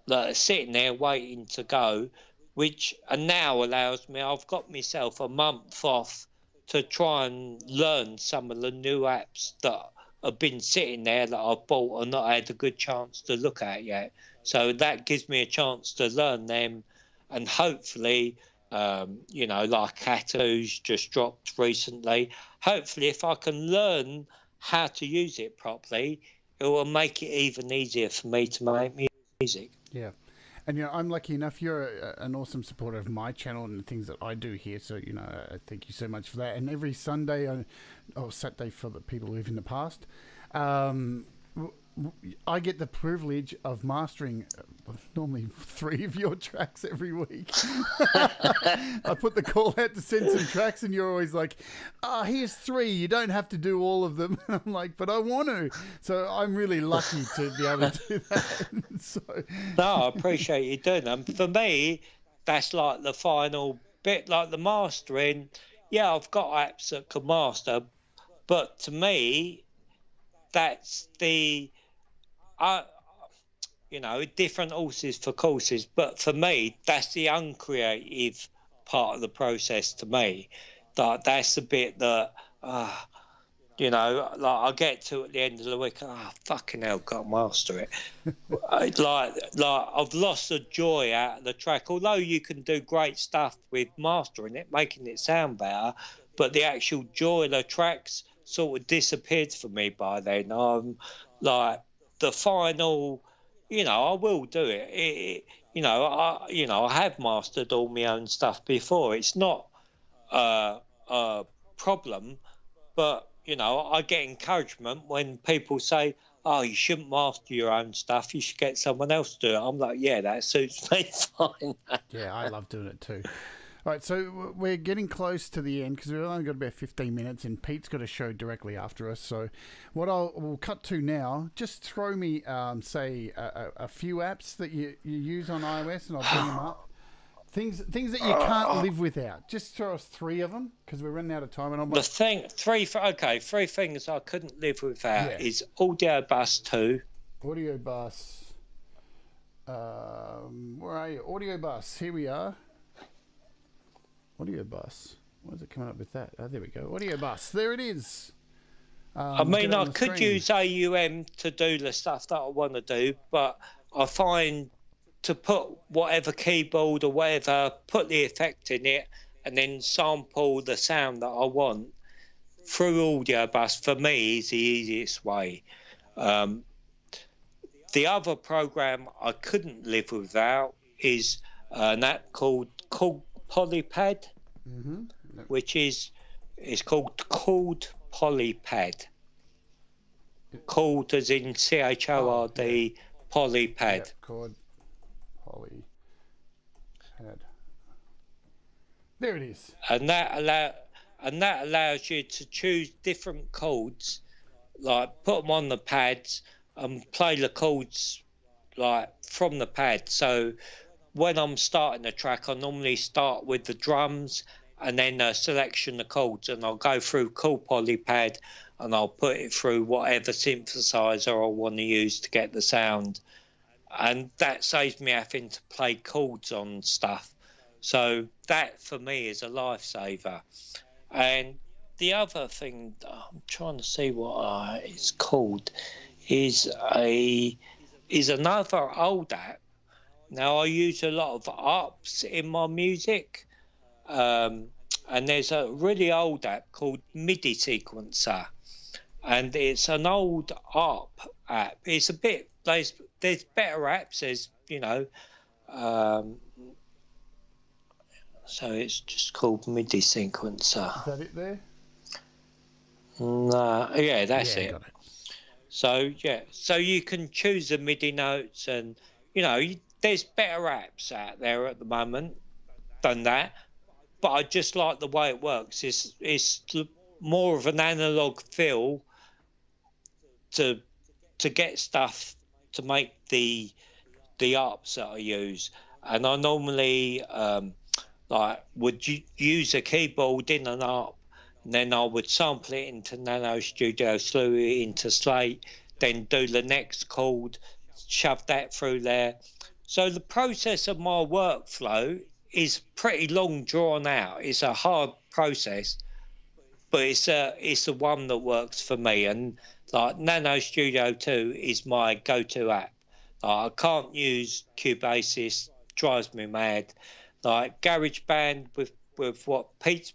that are sitting there waiting to go, which and now allows me. I've got myself a month off to try and learn some of the new apps that have been sitting there that I've bought and not had a good chance to look at yet. So that gives me a chance to learn them, and hopefully, um, you know, like Cato's just dropped recently. Hopefully, if I can learn how to use it properly, it will make it even easier for me to make music. Yeah. And you know, I'm lucky enough. You're a, an awesome supporter of my channel and the things that I do here. So you know, uh, thank you so much for that. And every Sunday, or oh, Saturday for the people who live in the past, um, I get the privilege of mastering uh, normally three of your tracks every week. I put the call out to send some tracks, and you're always like, "Ah, oh, here's three. You don't have to do all of them." And I'm like, "But I want to." So I'm really lucky to be able to do that. so no, I appreciate you doing them. For me, that's like the final bit, like the mastering. Yeah, I've got apps that can master, but to me, that's the I, you know, different horses for courses. But for me, that's the uncreative part of the process. To me, that that's the bit that, uh, you know, like I get to at the end of the week. Oh, fucking hell, got to master it. like, like I've lost the joy out of the track. Although you can do great stuff with mastering it, making it sound better, but the actual joy of the tracks sort of disappeared for me by then. I'm like the final, you know, I will do it. it, it you know, I you know I have mastered all my own stuff before. It's not uh, a problem, but you know, I get encouragement when people say, "Oh, you shouldn't master your own stuff. You should get someone else to do it." I'm like, "Yeah, that suits me fine." yeah, I love doing it too. All right, so we're getting close to the end because we've only got about 15 minutes, and Pete's got a show directly after us. So, what I'll we'll cut to now, just throw me, um, say, a, a, few apps that you, you use on iOS, and I'll bring them up. Things things that you can't live without. Just throw us three of them because we're running out of time. And I'm the thing, three, okay, three things I couldn't live without yeah. is Audiobus 2. Audiobus. Um, where are you? Audiobus. Here we are. Audiobus. Why is it coming up with that? Oh, there we go. Audiobus. There it is. Um, I mean, I could screen. use AUM to do the stuff that I want to do, but I find to put whatever keyboard or whatever, put the effect in it, and then sample the sound that I want through Audiobus for me is the easiest way. Um, the other program I couldn't live without is an app called called Polypad, mm-hmm. which is is called called Polypad. Called as in C H O R D Polypad. Yep, Polypad. There it is. And that allow and that allows you to choose different chords, like put them on the pads and play the chords like from the pad. So when I'm starting a track, I normally start with the drums and then a selection the chords, and I'll go through Chord Polypad and I'll put it through whatever synthesizer I want to use to get the sound. And that saves me having to play chords on stuff. So that for me is a lifesaver. And the other thing I'm trying to see what uh, it's called is a is another old app now I use a lot of ups in my music, um, and there's a really old app called MIDI Sequencer, and it's an old up app. It's a bit there's there's better apps. There's you know, um, so it's just called MIDI Sequencer. Is that it there? No, yeah, that's yeah, it. it. So yeah, so you can choose the MIDI notes, and you know, you, there's better apps out there at the moment than that, but I just like the way it works. It's it's more of an analog feel to to get stuff to make the the ups that I use, and I normally um, like would use a keyboard in an app, and then I would sample it into Nano Studio, slew it into Slate, then do the next chord, shove that through there, so the process of my workflow is pretty long drawn out. It's a hard process, but it's a it's the one that works for me. And like Nano Studio 2 is my go-to app Like, I can't use Cubasis, drives me mad. Like GarageBand with with what Pete's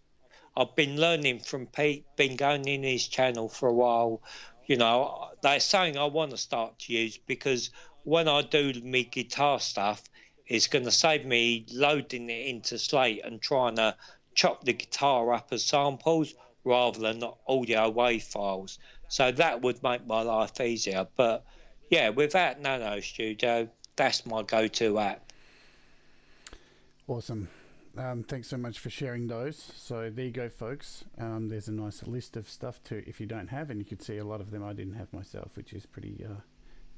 I've been learning from Pete, been going in his channel for a while. You know, that's something I want to start to use because when I do me guitar stuff, it's going to save me loading it into Slate and trying to chop the guitar up as samples rather than audio wave files. So that would make my life easier. But yeah, without Nano Studio, that's my go-to app. Awesome. Um, thanks so much for sharing those. So there you go, folks. Um, there's a nice list of stuff too, if you don't have, and you could see a lot of them I didn't have myself, which is pretty uh,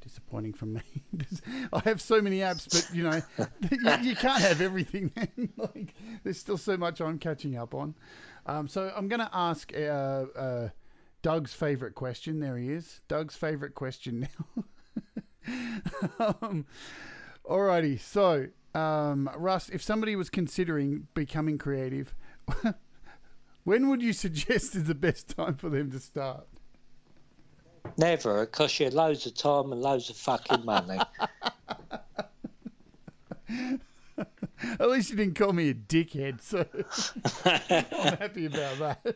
disappointing from me. I have so many apps, but you know, you, you, can't have everything. like, there's still so much I'm catching up on. Um, so I'm going to ask uh, uh, Doug's favorite question. There he is. Doug's favorite question now. um, alrighty, so um, Russ, if somebody was considering becoming creative, when would you suggest is the best time for them to start? Never. It costs you loads of time and loads of fucking money. At least you didn't call me a dickhead, so I'm happy about that.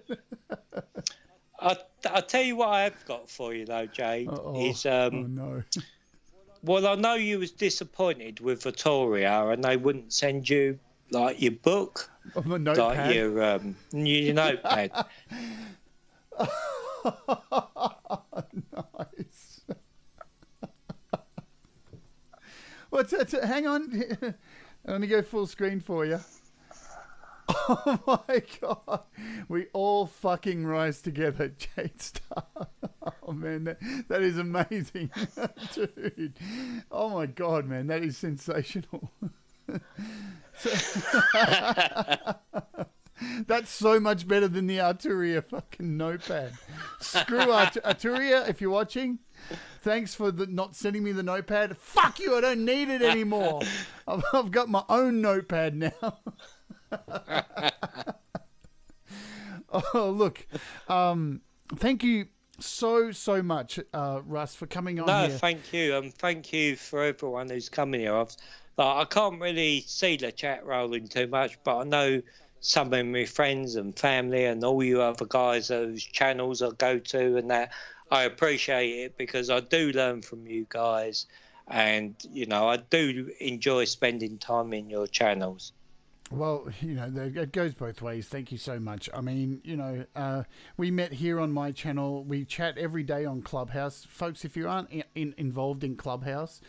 I I tell you what I've got for you though, Jade. Uh-oh. Is um, oh no. Well, I know you was disappointed with Arturia, and they wouldn't send you like your book, oh, notepad. like your um, your notepad. nice. What's that? Hang on. Let me go full screen for you. Oh my god. We all fucking rise together, Jade Starr. Oh man, that, that is amazing. Dude. Oh my god, man, that is sensational. That's so much better than the Arturia fucking notepad. Screw Art- Arturia, if you're watching. Thanks for the, not sending me the notepad. Fuck you, I don't need it anymore. I've, I've got my own notepad now. oh, look. Um, thank you so, so much, uh, Russ, for coming on no, here. thank you. Um, thank you for everyone who's coming here. I've, I can't really see the chat rolling too much, but I know some of my friends and family and all you other guys whose channels I go to and that I appreciate it because I do learn from you guys and you know I do enjoy spending time in your channels. Well, you know, it goes both ways. Thank you so much. I mean, you know, uh, we met here on my channel. We chat every day on Clubhouse. Folks, if you aren't in, in, involved in Clubhouse,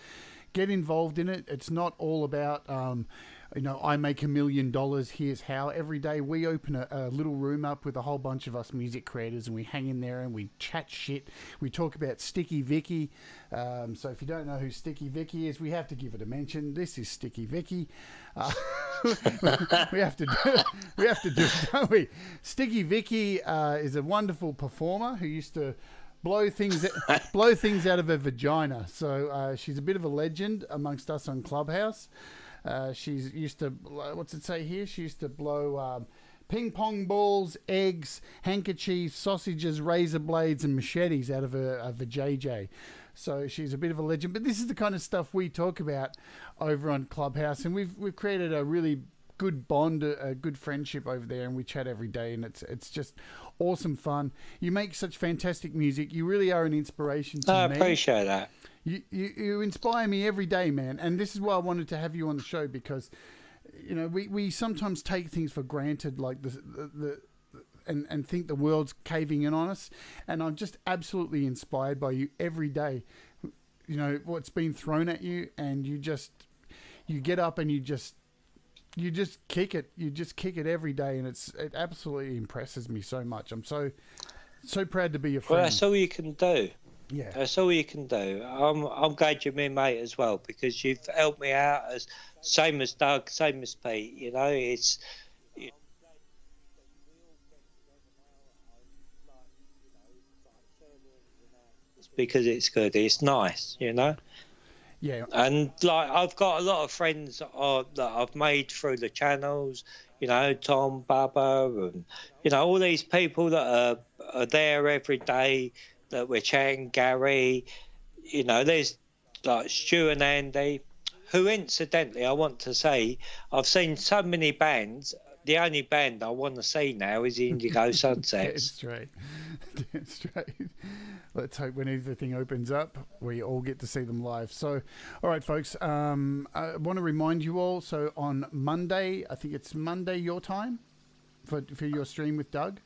get involved in it. It's not all about. Um, you know, I make a million dollars. Here's how. Every day we open a, a, little room up with a whole bunch of us music creators, and we hang in there and we chat shit. We talk about Sticky Vicky. Um, so if you don't know who Sticky Vicky is, we have to give it a mention. This is Sticky Vicky. Uh, we have to do we have to do it, don't we? Sticky Vicky uh, is a wonderful performer who used to blow things blow things out of her vagina. So uh, she's a bit of a legend amongst us on Clubhouse. Uh, she's used to what's it say here? She used to blow um, ping pong balls, eggs, handkerchiefs, sausages, razor blades, and machetes out of a, of a JJ. So she's a bit of a legend. But this is the kind of stuff we talk about over on Clubhouse, and we've we've created a really good bond, a, a, good friendship over there, and we chat every day, and it's it's just awesome fun. You make such fantastic music. You really are an inspiration to I me. I appreciate that you, you, you inspire me every day, man. And this is why I wanted to have you on the show because, you know, we, we sometimes take things for granted, like the, the, the and, and think the world's caving in on us. And I'm just absolutely inspired by you every day. You know, what's been thrown at you, and you just, you get up and you just, you just kick it. You just kick it every day. And it's, it absolutely impresses me so much. I'm so, so proud to be your friend. Well, that's all you can do. Yeah, that's all you can do. I'm I'm glad you're my mate as well because you've helped me out as same as Doug, same as Pete. You know, it's. because it's good. It's nice, you know. Yeah. And like I've got a lot of friends uh, that I've made through the channels. You know, Tom, Baba, and you know all these people that are, are there every day that we're chatting, Gary. You know, there's like Stu and Andy, who incidentally I want to say I've seen so many bands. The only band I want to see now is Indigo Sunsets. straight. straight. Let's hope when everything opens up, we all get to see them live. So, all right, folks. Um, I want to remind you all. So on Monday, I think it's Monday your time for for your stream with Doug.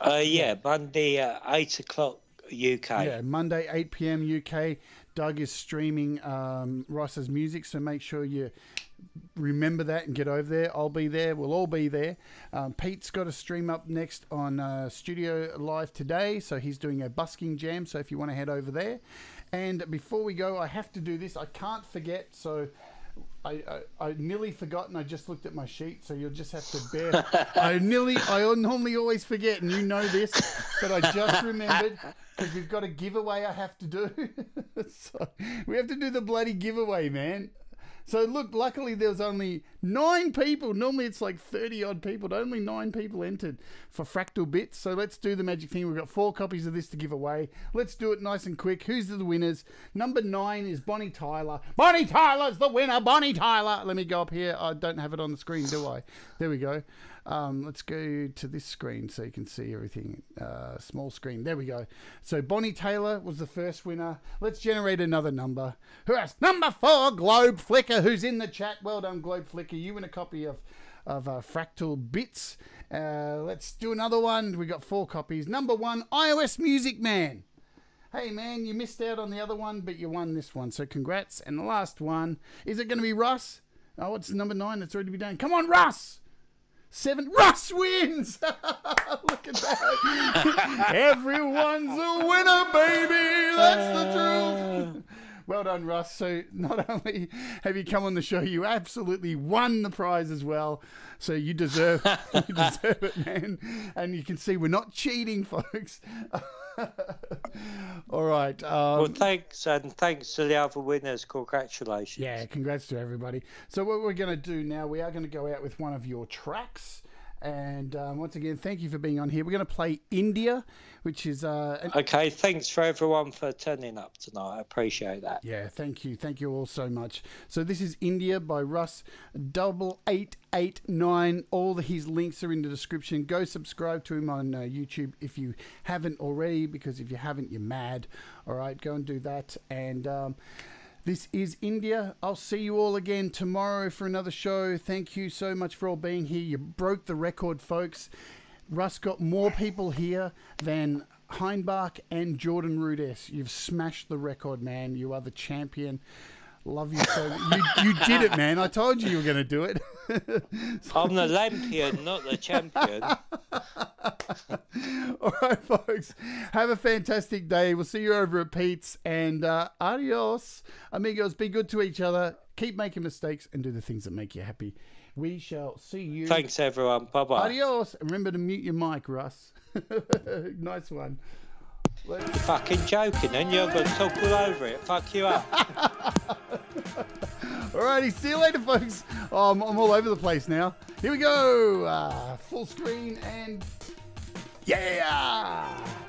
Uh, yeah, Monday at eight o'clock UK. Yeah, Monday, 8 p.m. UK. Doug is streaming um, Russ's music, so make sure you remember that and get over there. I'll be there. We'll all be there. Um, Pete's got a stream up next on uh, Studio Live today, so he's doing a busking jam. So if you want to head over there. And before we go, I have to do this. I can't forget. So I, I, I nearly forgotten. I just looked at my sheet, so you'll just have to bear. I nearly, I normally always forget, and you know this, but I just remembered because we've got a giveaway I have to do. so we have to do the bloody giveaway, man. So look, luckily there was only nine people. Normally it's like thirty odd people. But only nine people entered for fractal bits. So let's do the magic thing. We've got four copies of this to give away. Let's do it nice and quick. Who's the winners? Number nine is Bonnie Tyler. Bonnie Tyler's the winner. Bonnie Tyler. Let me go up here. I don't have it on the screen, do I? There we go. Um, let's go to this screen so you can see everything. Uh, small screen. There we go. So Bonnie Taylor was the first winner. Let's generate another number. Who else? Number four, Globe Flicker, who's in the chat. Well done, Globe Flicker. You win a copy of of uh, Fractal Bits. Uh, let's do another one. We got four copies. Number one, iOS Music Man. Hey man, you missed out on the other one, but you won this one. So congrats. And the last one, is it going to be Russ? Oh, it's number nine. It's already been done. Come on, Russ. Seven. Russ wins. Look at that. Everyone's a winner, baby. That's the truth. Uh. Well done, Russ. So not only have you come on the show, you absolutely won the prize as well. So you deserve, you deserve it, man. And you can see we're not cheating, folks. All right. Um, well, thanks, and thanks to the other winners. Congratulations. yeah, congrats to everybody. So what we're going to do now, we are going to go out with one of your tracks. And um, once again, thank you for being on here. We're going to play India, which is uh, an Okay, thanks for everyone for turning up tonight. I appreciate that. Yeah, thank you, thank you all so much. So this is India by Russ double eight eight nine. All the, his links are in the description. Go subscribe to him on uh, YouTube if you haven't already, because if you haven't, you're mad. All right, go and do that. And um, this is India. I'll see you all again tomorrow for another show. Thank you so much for all being here. You broke the record, folks. Russ got more people here than Heinbach and Jordan Rudess. You've smashed the record, man. You are the champion. Love you so. you you did it, man. I told you you were going to do it. I'm the lampion, not the champion. All right, folks. Have a fantastic day. We'll see you over at Pete's. And uh, adios, amigos. Be good to each other. Keep making mistakes and do the things that make you happy. We shall see you. Thanks, everyone. Bye bye. Adios. And remember to mute your mic, Russ. nice one. Fucking joking, and you're going to all over it. Fuck you up. Alrighty, see you later, folks. Oh, I'm, I'm all over the place now. Here we go. Uh, full screen and yeah.